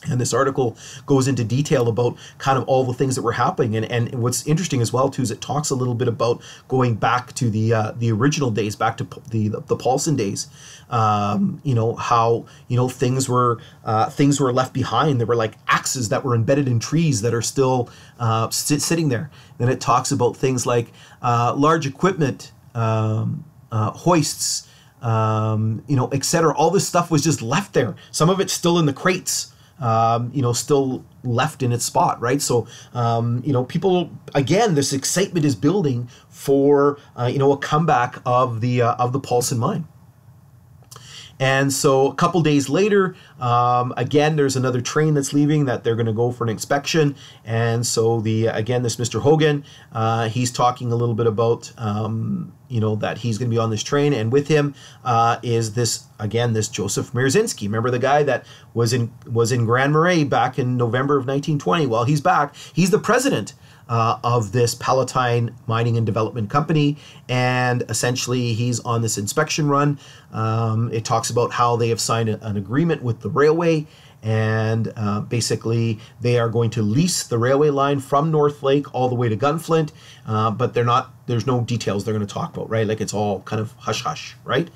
And this article goes into detail about kind of all the things that were happening. And, and what's interesting as well too is it talks a little bit about going back to the uh, the original days, back to the the, the Paulson days. Um, you know how you know things were uh, things were left behind. There were like axes that were embedded in trees that are still uh, sit, sitting there. Then it talks about things like uh, large equipment, um, uh, hoists um, you know, etc. All this stuff was just left there. Some of it's still in the crates, um, you know, still left in its spot, right? So, um, you know, people again, this excitement is building for uh, you know a comeback of the uh, of the pulse Paulson mine. And so a couple days later, um, again, there's another train that's leaving that they're going to go for an inspection. And so the again, this Mr. Hogan, uh, he's talking a little bit about um, you know that he's going to be on this train, and with him uh, is this again this Joseph Mierzynski. Remember the guy that was in was in Grand Marais back in November of 1920. Well, he's back. He's the president uh, of this Palatine Mining and Development Company. And essentially, he's on this inspection run. Um, it talks about how they have signed a, an agreement with the railway. And uh, basically, they are going to lease the railway line from North Lake all the way to Gunflint, uh, but they're not. There's no details they're going to talk about, right? Like it's all kind of hush hush, right?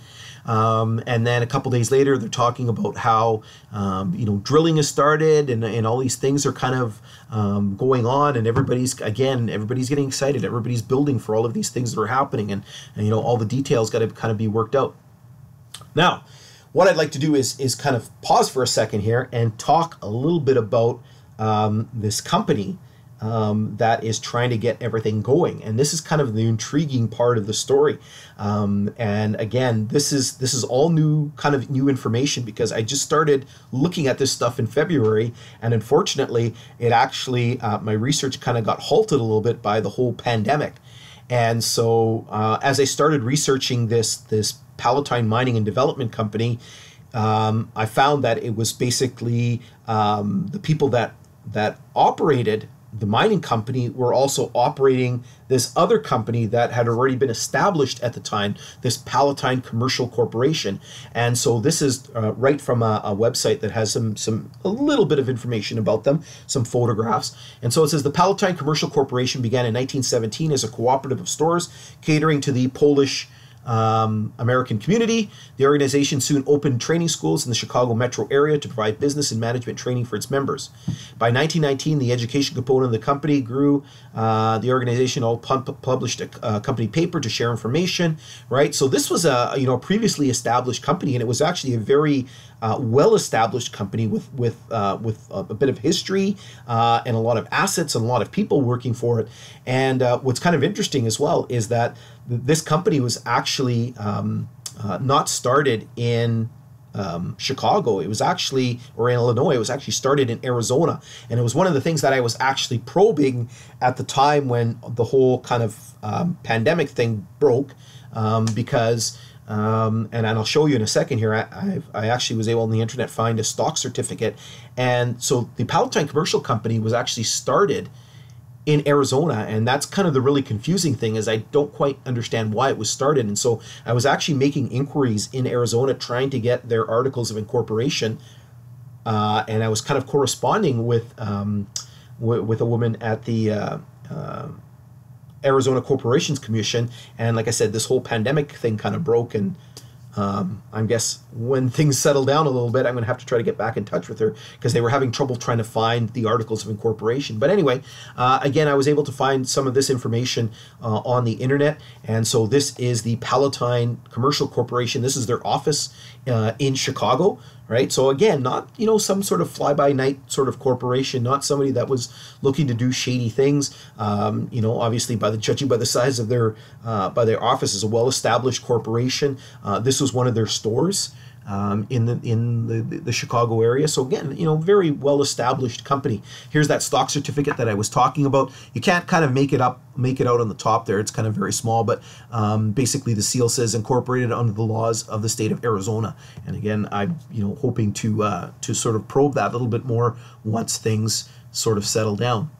Um, and then a couple days later, they're talking about how um, you know drilling has started and, and all these things are kind of um, going on, and everybody's again everybody's getting excited. Everybody's building for all of these things that are happening, and, and you know all the details got to kind of be worked out. Now, what I'd like to do is is kind of pause for a second here and talk a little bit about um, this company um, that is trying to get everything going. And this is kind of the intriguing part of the story. Um, and again, this is this is all new kind of new information because I just started looking at this stuff in February, and unfortunately, it actually uh, my research kind of got halted a little bit by the whole pandemic. And so, uh, as I started researching this this Palatine Mining and Development Company, um, I found that it was basically um, the people that that operated the mining company were also operating this other company that had already been established at the time, this Palatine Commercial Corporation. And so this is uh, right from a, a, website that has some some a little bit of information about them, some photographs. And so it says the Palatine Commercial Corporation began in 1917 as a cooperative of stores catering to the Polish um, American community. The organization soon opened training schools in the Chicago metro area to provide business and management training for its members. By 1919, the education component of the company grew. Uh, the organization all published a uh, company paper to share information. Right, so this was a you know previously established company, and it was actually a very uh, well-established company with with uh, with a, bit of history uh, and a lot of assets and a lot of people working for it. And what's kind of interesting as well is that this company was actually um, uh, not started in um, Chicago. It was actually, or in Illinois, it was actually started in Arizona. And it was one of the things that I was actually probing at the time when the whole kind of um, pandemic thing broke, um, because, um, and, and I'll show you in a second here, I, I, I actually was able on the internet find a stock certificate. And so the Palatine Commercial Company was actually started in Arizona, and that's kind of the really confusing thing is I don't quite understand why it was started, and so I was actually making inquiries in Arizona trying to get their articles of incorporation, uh, and I was kind of corresponding with um, w- with a woman at the uh, uh, Arizona Corporations Commission, and like I said, this whole pandemic thing kind of broke and um, I guess when things settle down a little bit, I'm going to have to try to get back in touch with her because they were having trouble trying to find the articles of incorporation. But anyway, uh, again, I was able to find some of this information uh, on the internet. And so this is the Palatine Commercial Corporation. This is their office uh, in Chicago right? So again, not you know some sort of fly by night sort of corporation, not somebody that was looking to do shady things. Um, you know, obviously by the judging by the size of their uh, by their office is a well established corporation. Uh, this was one of their stores um, in the in the, the Chicago area. So again, you know, very well established company. Here's that stock certificate that I was talking about. You can't kind of make it up, make it out on the top there. It's kind of very small, but um, basically the seal says incorporated under the laws of the state of Arizona. And again, I'm you know hoping to uh, to sort of probe that a little bit more once things sort of settle down.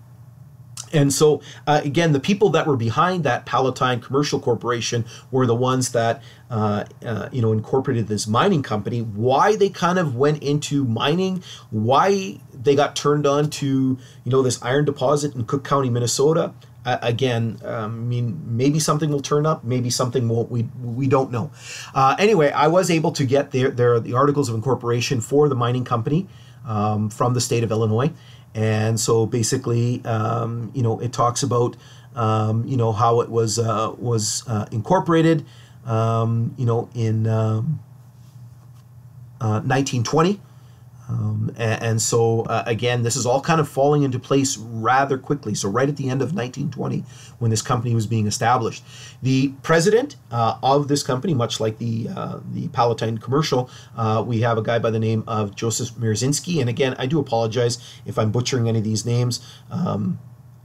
And so, uh, again, the people that were behind that Palatine Commercial Corporation were the ones that, uh, uh, you know, incorporated this mining company. Why they kind of went into mining, why they got turned on to, you know, this iron deposit in Cook County, Minnesota. again, um, I mean, maybe something will turn up, maybe something won't. We we don't know. Uh, anyway, I was able to get their, their the articles of incorporation for the mining company um, from the state of Illinois. And so basically, um, you know, it talks about, um, you know, how it was uh, was uh, incorporated, um, you know, in um, uh, 1920. Um, and, and, so, uh, again, this is all kind of falling into place rather quickly. So, right at the end of 1920, when this company was being established, the president uh, of this company, much like the uh, the Palatine commercial, uh, we have a guy by the name of Joseph Mierzynski. And again, I do apologize if I'm butchering any of these names. Um,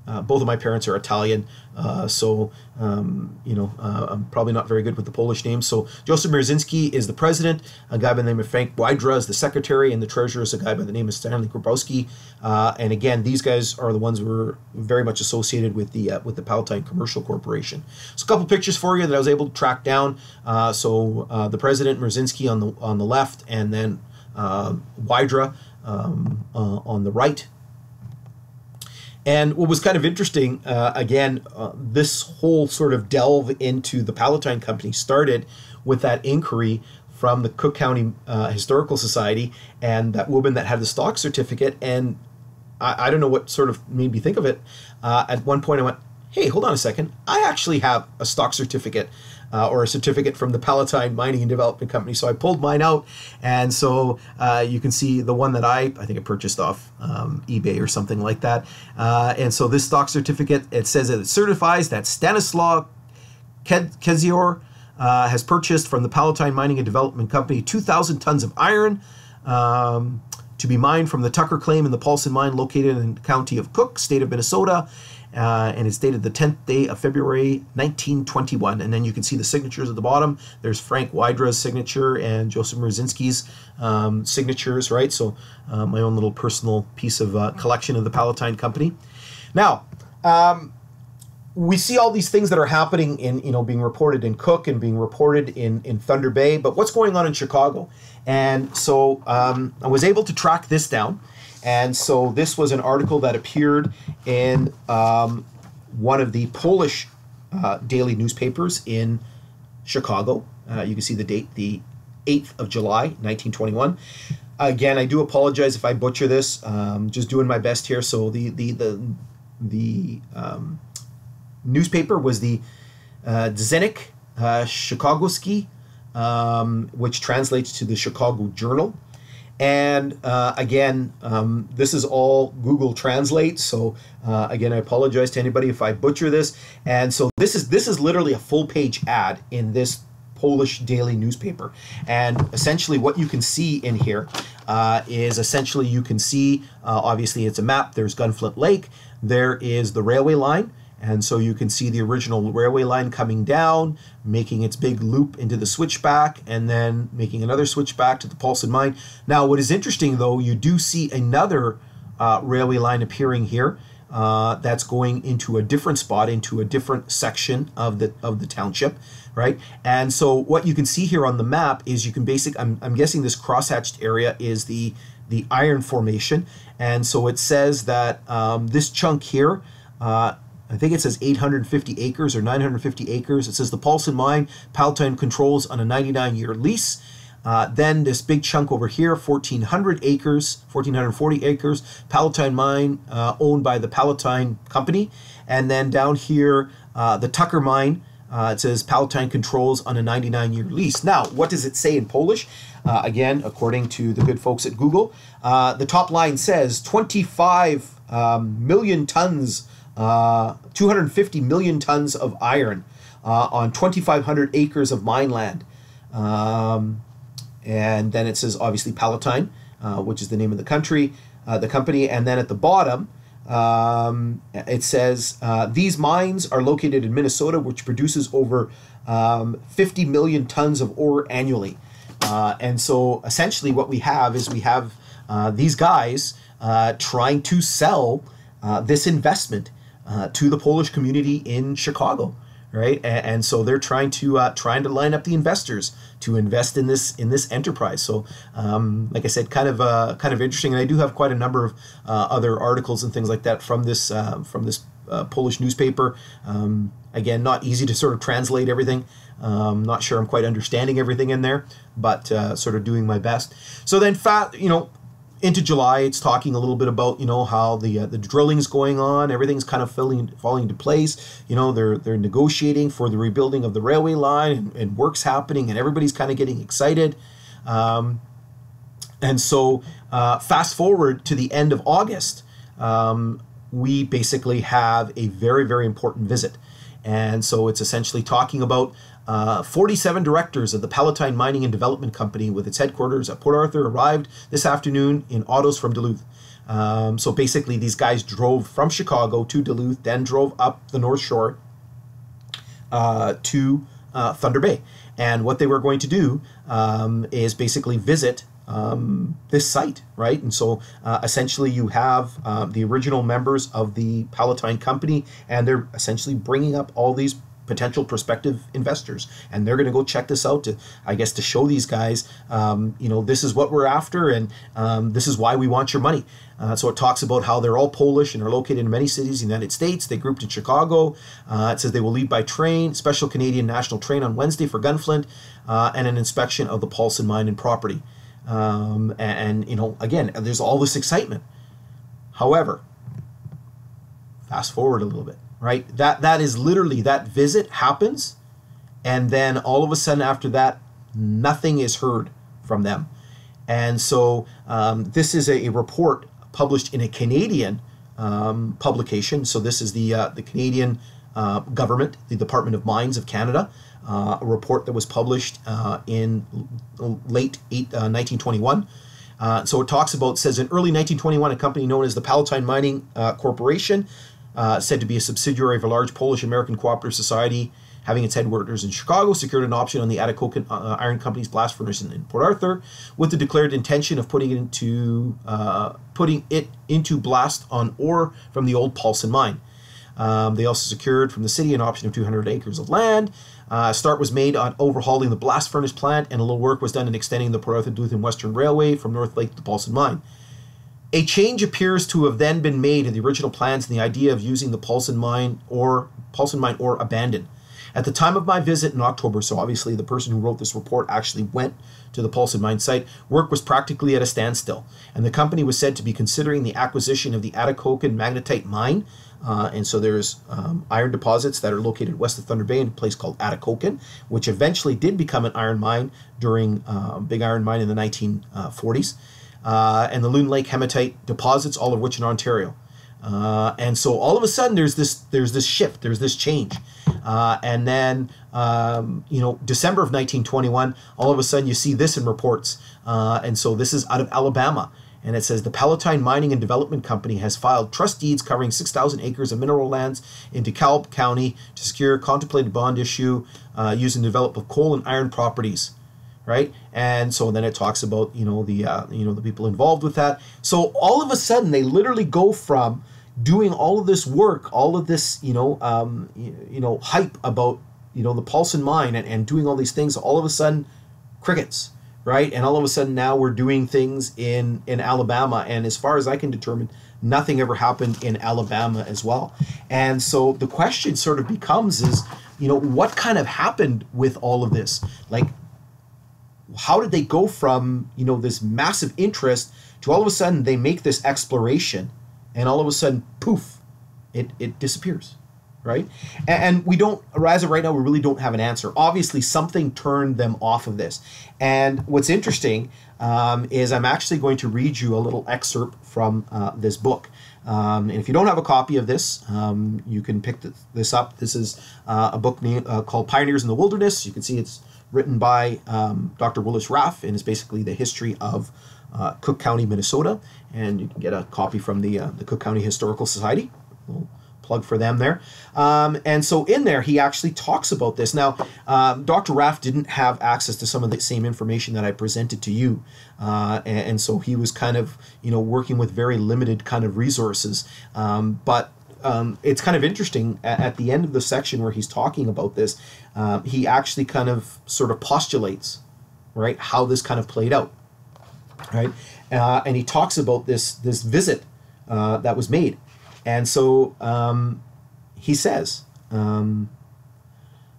uh, both of my parents are Italian, uh, so um, you know uh, I'm probably not very good with the Polish names. So Joseph Mierzynski is the president. A guy by the name of Frank Wydra is the secretary, and the treasurer is a guy by the name of Stanley Grabowski. Uh, and again, these guys are the ones who are very much associated with the uh, with the Palatine Commercial Corporation. So a couple pictures for you that I was able to track down. Uh, so the president Mierzynski on the on the left, and then Wydra um, on the right. And what was kind of interesting, uh, again, uh, this whole sort of delve into the Palatine Company started with that inquiry from the Cook County uh, Historical Society and that woman that had the stock certificate. And I, I don't know what sort of made me think of it. Uh, at one point, I went, hey, hold on a second. I actually have a stock certificate uh, or a certificate from the Palatine Mining and Development Company. So I pulled mine out, and so uh, you can see the one that I I think I purchased off um, eBay or something like that. Uh, and so this stock certificate it says that it certifies that Stanislaw Kezior uh, has purchased from the Palatine Mining and Development Company 2,000 tons of iron. Um, to be mined from the Tucker claim in the Paulson mine located in the county of Cook, state of Minnesota. Uh, and it's dated the 10th day of February 1921. And then you can see the signatures at the bottom. There's Frank Wydra's signature and Joseph Mierzynski's um, signatures, right? So uh, my own little personal piece of uh, collection of the Palatine Company. Now, um, we see all these things that are happening in, you know, being reported in Cook and being reported in, in Thunder Bay, but what's going on in Chicago? And so um, I was able to track this down. And so this was an article that appeared in um, one of the Polish uh, daily newspapers in Chicago. Uh, you can see the date, the 8th of July, 1921. Again, I do apologize if I butcher this. Um, just doing my best here. So the the the the um, newspaper was the uh, Dziennik uh, um, which translates to the Chicago Journal. And uh, again, um, this is all Google Translate. So uh, again, I apologize to anybody if I butcher this. And so this is this is literally a full page ad in this Polish daily newspaper. And essentially, what you can see in here uh, is essentially you can see uh, obviously it's a map. There's Gunflint Lake. There is the railway line. And so you can see the original railway line coming down, making its big loop into the switchback, and then making another switchback to the Paulson Mine. Now, what is interesting though, you do see another uh, railway line appearing here. Uh, that's going into a different spot, into a different section of the of the township, right? And so what you can see here on the map is you can basic. I'm, I'm guessing this crosshatched area is the the iron formation, and so it says that um, this chunk here. Uh, I think it says 850 acres or 950 acres. It says the Paulson Mine, Palatine controls on a 99 year lease. Uh, then this big chunk over here, 1,400 acres, 1,440 acres, Palatine Mine uh, owned by the Palatine Company. And then down here, uh, the Tucker Mine, uh, it says Palatine controls on a 99 year lease. Now, what does it say in Polish? Uh, again, according to the good folks at Google, uh, the top line says 25 um, million tons uh, 250 million tons of iron uh, on 2,500 acres of mine land. Um, and then it says obviously Palatine, uh, which is the name of the country, uh, the company. And then at the bottom, um, it says uh, these mines are located in Minnesota, which produces over um, 50 million tons of ore annually. And so essentially, what we have is we have these guys trying to sell this investment uh, to the Polish community in Chicago, right? And, and so they're trying to uh, trying to line up the investors to invest in this in this enterprise. So, um, like I said, kind of uh, kind of interesting. And I do have quite a number of uh, other articles and things like that from this uh, from this uh, Polish newspaper. Um, again, not easy to sort of translate everything. Um, not sure I'm quite understanding everything in there, but sort of doing my best. So then, fat, you know, into July, it's talking a little bit about you know how the uh, the drilling's going on, everything's kind of falling falling into place. You know they're they're negotiating for the rebuilding of the railway line, and, and work's happening, and everybody's kind of getting excited. Um, and so, uh, fast forward to the end of August, um, we basically have a very very important visit, and so it's essentially talking about uh, 47 directors of the Palatine Mining and Development Company, with its headquarters at Port Arthur, arrived this afternoon in autos from Duluth. Um, so basically, these guys drove from Chicago to Duluth, then drove up the North Shore uh, to uh, Thunder Bay. And what they were going to do um, is basically visit um, this site, right? And so uh, essentially, you have uh, the original members of the Palatine Company, and they're essentially bringing up all these potential prospective investors. And they're going to go check this out to i guess to show these guys um, you know this is what we're after and um, this is why we want your money. Uh, so it talks about how they're all polish and are located in many cities in the united states. They grouped in chicago. Uh, it says they will leave by train special canadian national train on wednesday for gunflint uh, and an inspection of the paulson mine and property. Um, and, and you know again there's all this excitement. However fast forward a little bit right? That that is literally that visit happens, and then all of a sudden after that, nothing is heard from them, and so um, this is a, a, report published in a Canadian um, publication. So this is the uh, the Canadian uh, government, the Department of Mines of Canada. Uh, a report that was published uh, in late eight, 1921. Uh, uh, so it talks about says in early 1921, a company known as the Palatine Mining Corporation uh, said to be a subsidiary of a large Polish American cooperative society having its headquarters in Chicago, secured an option on the Atikokan uh, Iron Company's blast furnace in, in, Port Arthur, with the declared intention of putting it into uh, putting it into blast on ore from the old Paulson mine. Um, they also secured from the city an option of 200 acres of land. Uh, start was made on overhauling the blast furnace plant, and a little work was done in extending the Port Arthur Duluth and Western Railway from North Lake to Paulson mine. A change appears to have then been made in the original plans, and the idea of using the Paulson mine or Paulson mine or abandon. At the time of my visit in October, so obviously the person who wrote this report actually went to the Paulson mine site, work was practically at a standstill, and the company was said to be considering the acquisition of the Atikokan magnetite mine. Uh, and so there's um, iron deposits that are located west of Thunder Bay in a place called Atikokan, which eventually did become an iron mine during uh, big iron mine in the 1940s, uh, and the Loon Lake hematite deposits, all of which in Ontario. Uh, and so all of a sudden there's this there's this shift there's this change. Uh, and then um, you know december of 1921 all of a sudden you see this in reports. Uh, and so this is out of alabama. And it says the palatine mining and development company has filed trust deeds covering 6000 acres of mineral lands in dekalb county to secure contemplated bond issue uh, using the development of coal and iron properties right? And so then it talks about you know the uh, you know the people involved with that. So all of a sudden they literally go from doing all of this work all of this you know um, you, know hype about you know the Paulson mine and, and doing all these things all of a sudden crickets right? And all of a sudden now we're doing things in in Alabama. And as far as I can determine nothing ever happened in Alabama as well. And so the question sort of becomes is you know what kind of happened with all of this? Like how did they go from you know this massive interest to all of a sudden they make this exploration and all of a sudden poof it, it disappears right and, and we don't as of right now we really don't have an answer obviously something turned them off of this and what's interesting um, is i'm actually going to read you a little excerpt from uh, this book um, and if you don't have a copy of this, um, you can pick this up. This is uh, a book uh, called Pioneers in the Wilderness. You can see it's written by um, Dr. Willis Raff, and is basically the history of uh, Cook County, Minnesota. And you can get a copy from the uh, the Cook County Historical Society. We'll plug for them there. Um, and so in there, he actually talks about this. Now, um, Dr. Raff didn't have access to some of the same information that I presented to you. Uh, and, and, so he was kind of, you know, working with very limited kind of resources. Um, but um, it's kind of interesting at, at, the end of the section where he's talking about this, um, he actually kind of sort of postulates, right, how this kind of played out, right, uh, and he talks about this this visit uh, that was made, and so um, he says. Um,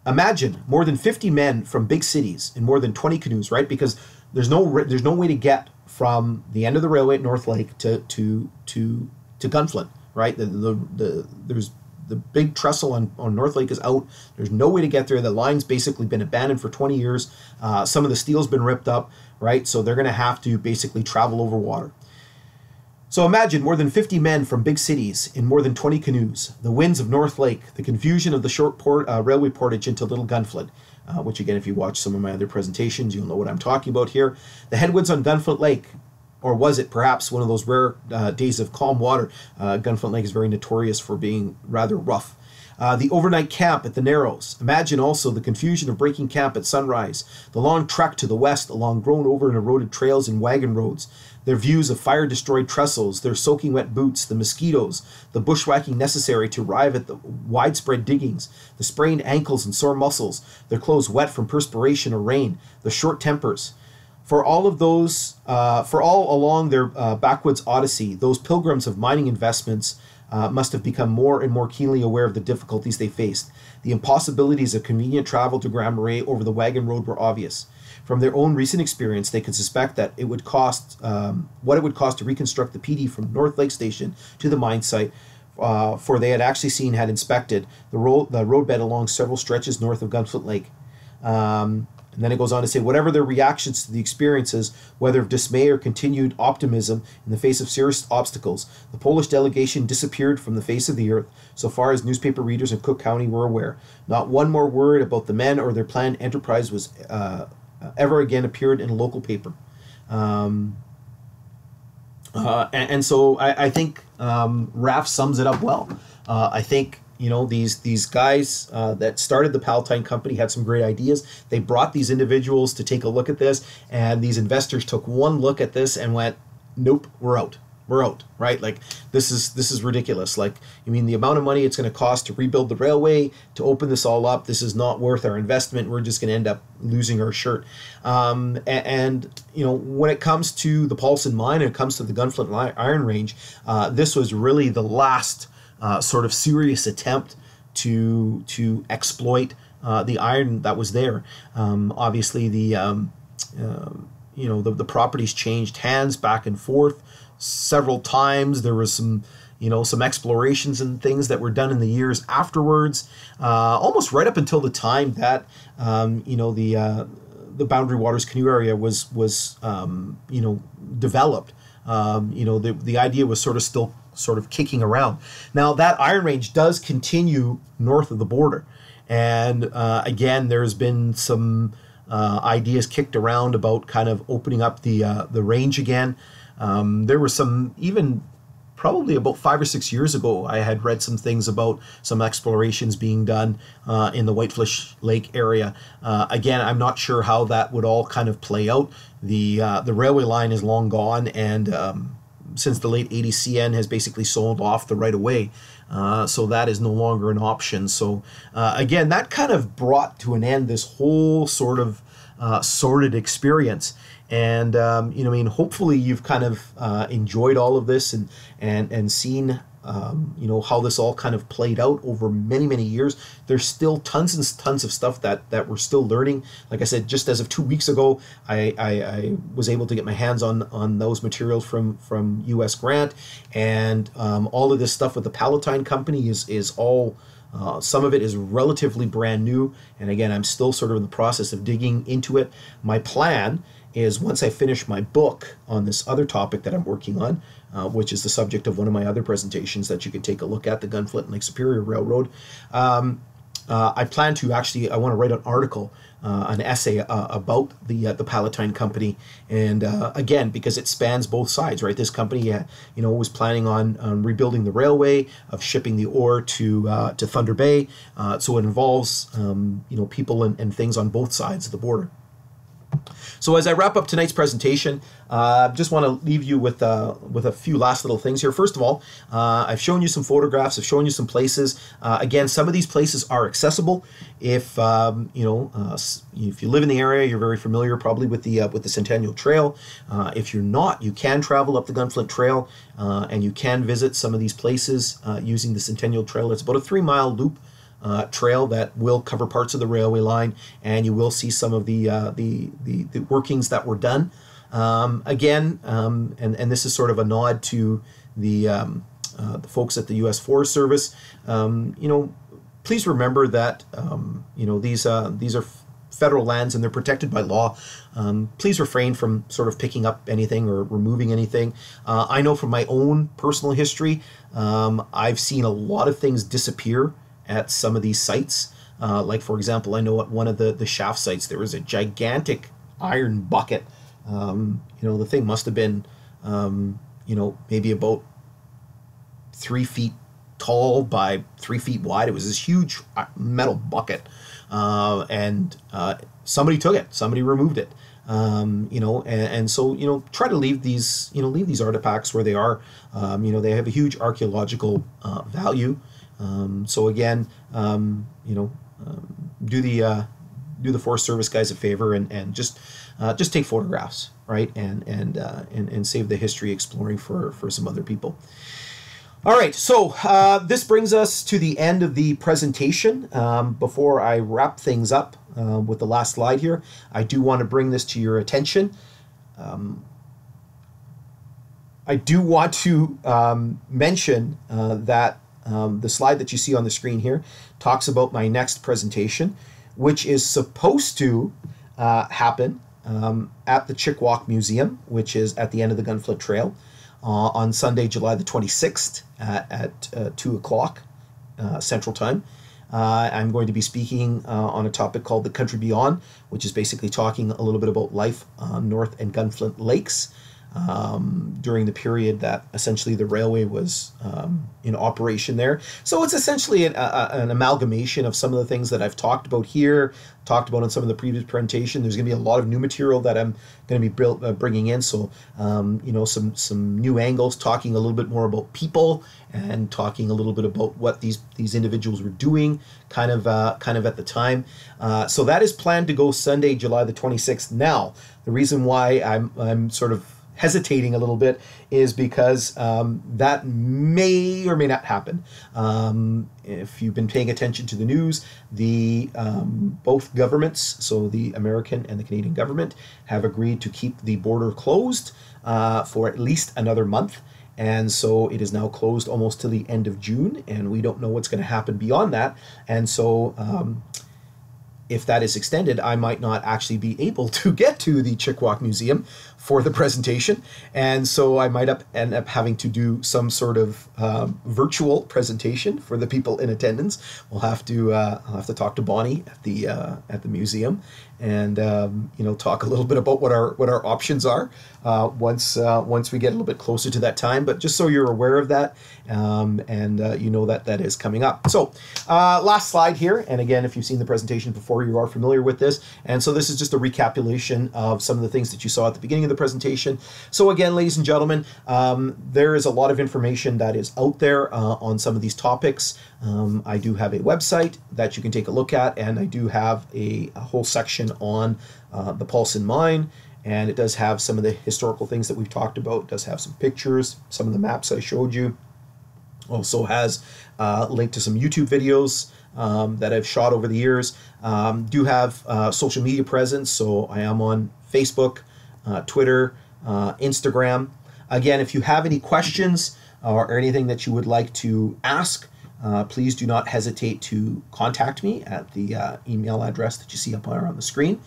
imagine more than 50 men from big cities in more than 20 canoes, right? Because there's no there's no way to get from the end of the railway at North Lake to to to to Gunflint right? The, the, the there's the big trestle on, on North Lake is out. There's no way to get there. The line's basically been abandoned for 20 years. Uh, some of the steel's been ripped up, right? So they're going to have to basically travel over water. So imagine more than 50 men from big cities in more than 20 canoes, the winds of North Lake, the confusion of the short port, uh, railway portage into Little Gunflint, uh, which again, if you watch some of my other presentations, you'll know what I'm talking about here. The headwinds on Gunflint Lake, or was it perhaps one of those rare uh, days of calm water? Uh, Gunflint Lake is very notorious for being rather rough. Uh, the overnight camp at the Narrows. Imagine also the confusion of breaking camp at sunrise, the long trek to the west along grown over and eroded trails and wagon roads, their views of fire destroyed trestles, their soaking wet boots, the mosquitoes, the bushwhacking necessary to arrive at the widespread diggings, the sprained ankles and sore muscles, their clothes wet from perspiration or rain, the short tempers, for all of those, uh, for all along their uh, backwoods odyssey, those pilgrims of mining investments uh, must have become more and more keenly aware of the difficulties they faced. The impossibilities of convenient travel to Grand Marais over the wagon road were obvious. From their own recent experience, they could suspect that it would cost um, what it would cost to reconstruct the PD from North Lake Station to the mine site, uh, for they had actually seen, had inspected the road, the roadbed along several stretches north of Gunflint Lake. Um, and then it goes on to say, whatever their reactions to the experiences, whether of dismay or continued optimism in the face of serious obstacles, the Polish delegation disappeared from the face of the earth, so far as newspaper readers in Cook County were aware. Not one more word about the men or their planned enterprise was uh, ever again appeared in a local paper. Um, Uh, and, and, so I, I think um, Raff sums it up well. Uh, I think you know these these guys uh, that started the Palatine Company had some great ideas. They brought these individuals to take a look at this, and these investors took one look at this and went, "Nope, we're out." we're out, right? Like this is this is ridiculous. Like I mean, the amount of money it's going to cost to rebuild the railway to open this all up, this is not worth our investment. We're just going to end up losing our shirt. Um, and, and, you know, when it comes to the Paulson mine and it comes to the Gunflint Iron Range, uh, this was really the last uh, sort of serious attempt to to exploit uh, the iron that was there. Um, obviously, the um, uh, you know the, the properties changed hands back and forth several times. There was some, you know, some explorations and things that were done in the years afterwards, uh, almost right up until the time that, um, you know, the uh, the Boundary Waters canoe area was was um, you know developed. Um, you know, the the idea was sort of still sort of kicking around. Now that Iron Range does continue north of the border, and uh, again, there's been some. Uh, ideas kicked around about kind of opening up the uh, the range again. Um, there were some even probably about five or six years ago, I had read some things about some explorations being done uh, in the Whitefish Lake area. Uh, again, I'm not sure how that would all kind of play out. The uh, the railway line is long gone, and um, since the late 80s, CN has basically sold off the right of way. Uh, so that is no longer an option. So uh, again, that kind of brought to an end this whole sort of uh, sordid experience. And um, you know, I mean, hopefully you've kind of uh, enjoyed all of this and and and seen um, you know how this all kind of played out over many many years. There's still tons and tons of stuff that that we're still learning. Like I said, just as of two weeks ago, I, I, I was able to get my hands on on those materials from from U.S. Grant, and um, all of this stuff with the Palatine Company is is all. Uh, some of it is relatively brand new, and again, I'm still sort of in the process of digging into it. My plan is once I finish my book on this other topic that I'm working on, uh, which is the subject of one of my other presentations that you can take a look at, the Gunflint and Lake Superior Railroad. Um, uh, I plan to actually, I want to write an article, uh, an essay uh, about the uh, the Palatine Company, and uh, again because it spans both sides, right? This company, you know, was planning on um, rebuilding the railway, of shipping the ore to to Thunder Bay, so it involves um, you know people and, and things on both sides of the border. So as I wrap up tonight's presentation, I uh, just want to leave you with uh, with a few last little things here. First of all, uh, I've shown you some photographs. I've shown you some places. Uh, again, some of these places are accessible. If um, you know, uh, if you live in the area, you're very familiar probably with the uh, with the Centennial Trail. if you're not, you can travel up the Gunflint Trail and you can visit some of these places using the Centennial Trail. It's about a three mile loop uh, trail that will cover parts of the railway line, and you will see some of the uh, the, the, the workings that were done. Um, again, um, and and this is sort of a nod to the um, uh, the folks at the U.S. Forest Service. Um, you know, please remember that um, you know these uh, these are federal lands and they're protected by law. Um, please refrain from sort of picking up anything or removing anything. Uh, I know from my own personal history, um, I've seen a lot of things disappear at some of these sites. Uh, like for example, I know at one of the the shaft sites there was a gigantic iron bucket. Um, you know, the thing must have been, um, you know, maybe about three feet tall by three feet wide. It was this huge uh, metal bucket, uh, and uh, somebody took it. Somebody removed it. Um, you know, and, and, so you know, try to leave these, you know, leave these artifacts where they are. Um, you know, they have a huge archaeological uh, value. Um, so again, um, you know, um, do the uh, do the Forest Service guys a favor and, and just uh, just take photographs, right? And and, uh, and and save the history exploring for for some other people. All right, so uh, this brings us to the end of the presentation. Um, before I wrap things up uh, with the last slide here, I do want to bring this to your attention. Um, I do want to um, mention uh, that um, the slide that you see on the screen here talks about my next presentation, which is supposed to uh, happen um, at the Chik-Wauk Museum, which is at the end of the Gunflint Trail, uh, on Sunday, July the 26th at, at uh, 2 o'clock uh, Central Time. Uh, I'm going to be speaking uh, on a topic called The Country Beyond, which is basically talking a little bit about life on North and Gunflint Lakes. Um, during the period that essentially the railway was um, in operation there. So it's essentially an, a, an, amalgamation of some of the things that I've talked about here, talked about in some of the previous presentation. There's going to be a lot of new material that I'm going to be built, uh, bringing in. So um, you know some some new angles, talking a little bit more about people and talking a little bit about what these these individuals were doing, kind of uh, kind of at the time. Uh, so that is planned to go Sunday, July the 26th. Now the reason why I'm I'm sort of hesitating a little bit is because um, that may or may not happen. Um, if you've been paying attention to the news, the um, both governments, so the American and the Canadian government, have agreed to keep the border closed uh, for at least another month. And so it is now closed almost to the end of June, and we don't know what's going to happen beyond that. And so um, if that is extended, I might not actually be able to get to the Chik-Wauk Museum for the presentation, and so I might up, end up having to do some sort of um, virtual presentation for the people in attendance. We'll have to uh, I'll have to talk to Bonnie at the uh, at the museum, and um, you know talk a little bit about what our what our options are uh, once uh, once we get a little bit closer to that time. But just so you're aware of that, um, and uh, you know that that is coming up. So uh, last slide here, and again, if you've seen the presentation before, you are familiar with this. And so this is just a recapitulation of some of the things that you saw at the beginning of the presentation. So again, ladies and gentlemen, um, there is a lot of information that is out there uh, on some of these topics. Um, I do have a website that you can take a look at, and I do have a, a whole section on uh, the Paulson Mine. And it does have some of the historical things that we've talked about. It does have some pictures, some of the maps I showed you. Also has uh, link to some YouTube videos um, that I've shot over the years. Um, do have uh, social media presence, so I am on Facebook, uh, Twitter, uh, Instagram. Again, if you have any questions or anything that you would like to ask, uh, please do not hesitate to contact me at the uh, email address that you see up there on the screen.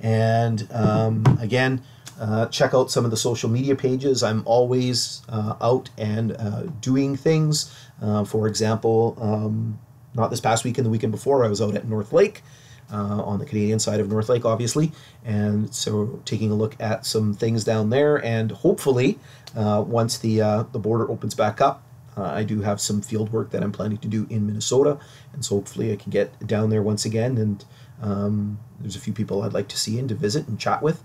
And um, again, uh, check out some of the social media pages. I'm always uh, out and uh, doing things. Uh, for example, um, not this past week, weekend, the weekend before, I was out at North Lake uh, on the Canadian side of North Lake, obviously. And so taking a look at some things down there, and hopefully, uh, once the uh, the border opens back up, uh, I do have some field work that I'm planning to do in Minnesota, and so hopefully I can get down there once again. And um, there's a few people I'd like to see and to visit and chat with.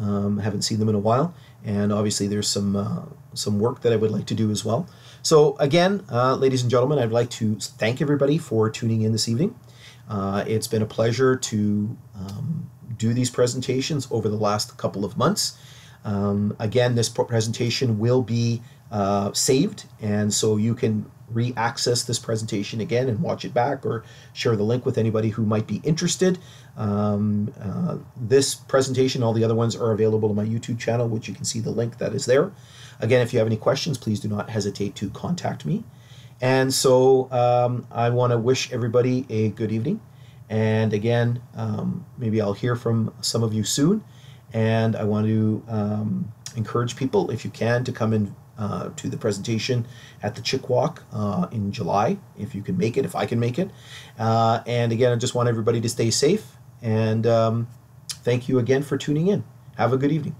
Um, haven't seen them in a while, and obviously there's some uh, some work that I would like to do as well. So again, uh, ladies and gentlemen, I'd like to thank everybody for tuning in this evening. Uh, it's been a pleasure to um, do these presentations over the last couple of months. Um, again, this presentation will be uh, saved, and so you can re-access this presentation again and watch it back or share the link with anybody who might be interested. Um, uh, this presentation, all the other ones are available on my YouTube channel, which you can see the link that is there. Again, if you have any questions, please do not hesitate to contact me. And so um, I want to wish everybody a good evening. And again, um, maybe I'll hear from some of you soon. And I want to um, encourage people, if you can, to come in uh, to the presentation at the Chik-Wauk uh, in July, if you can make it, if I can make it. Uh, and again, I just want everybody to stay safe. And um, thank you again for tuning in. Have a good evening.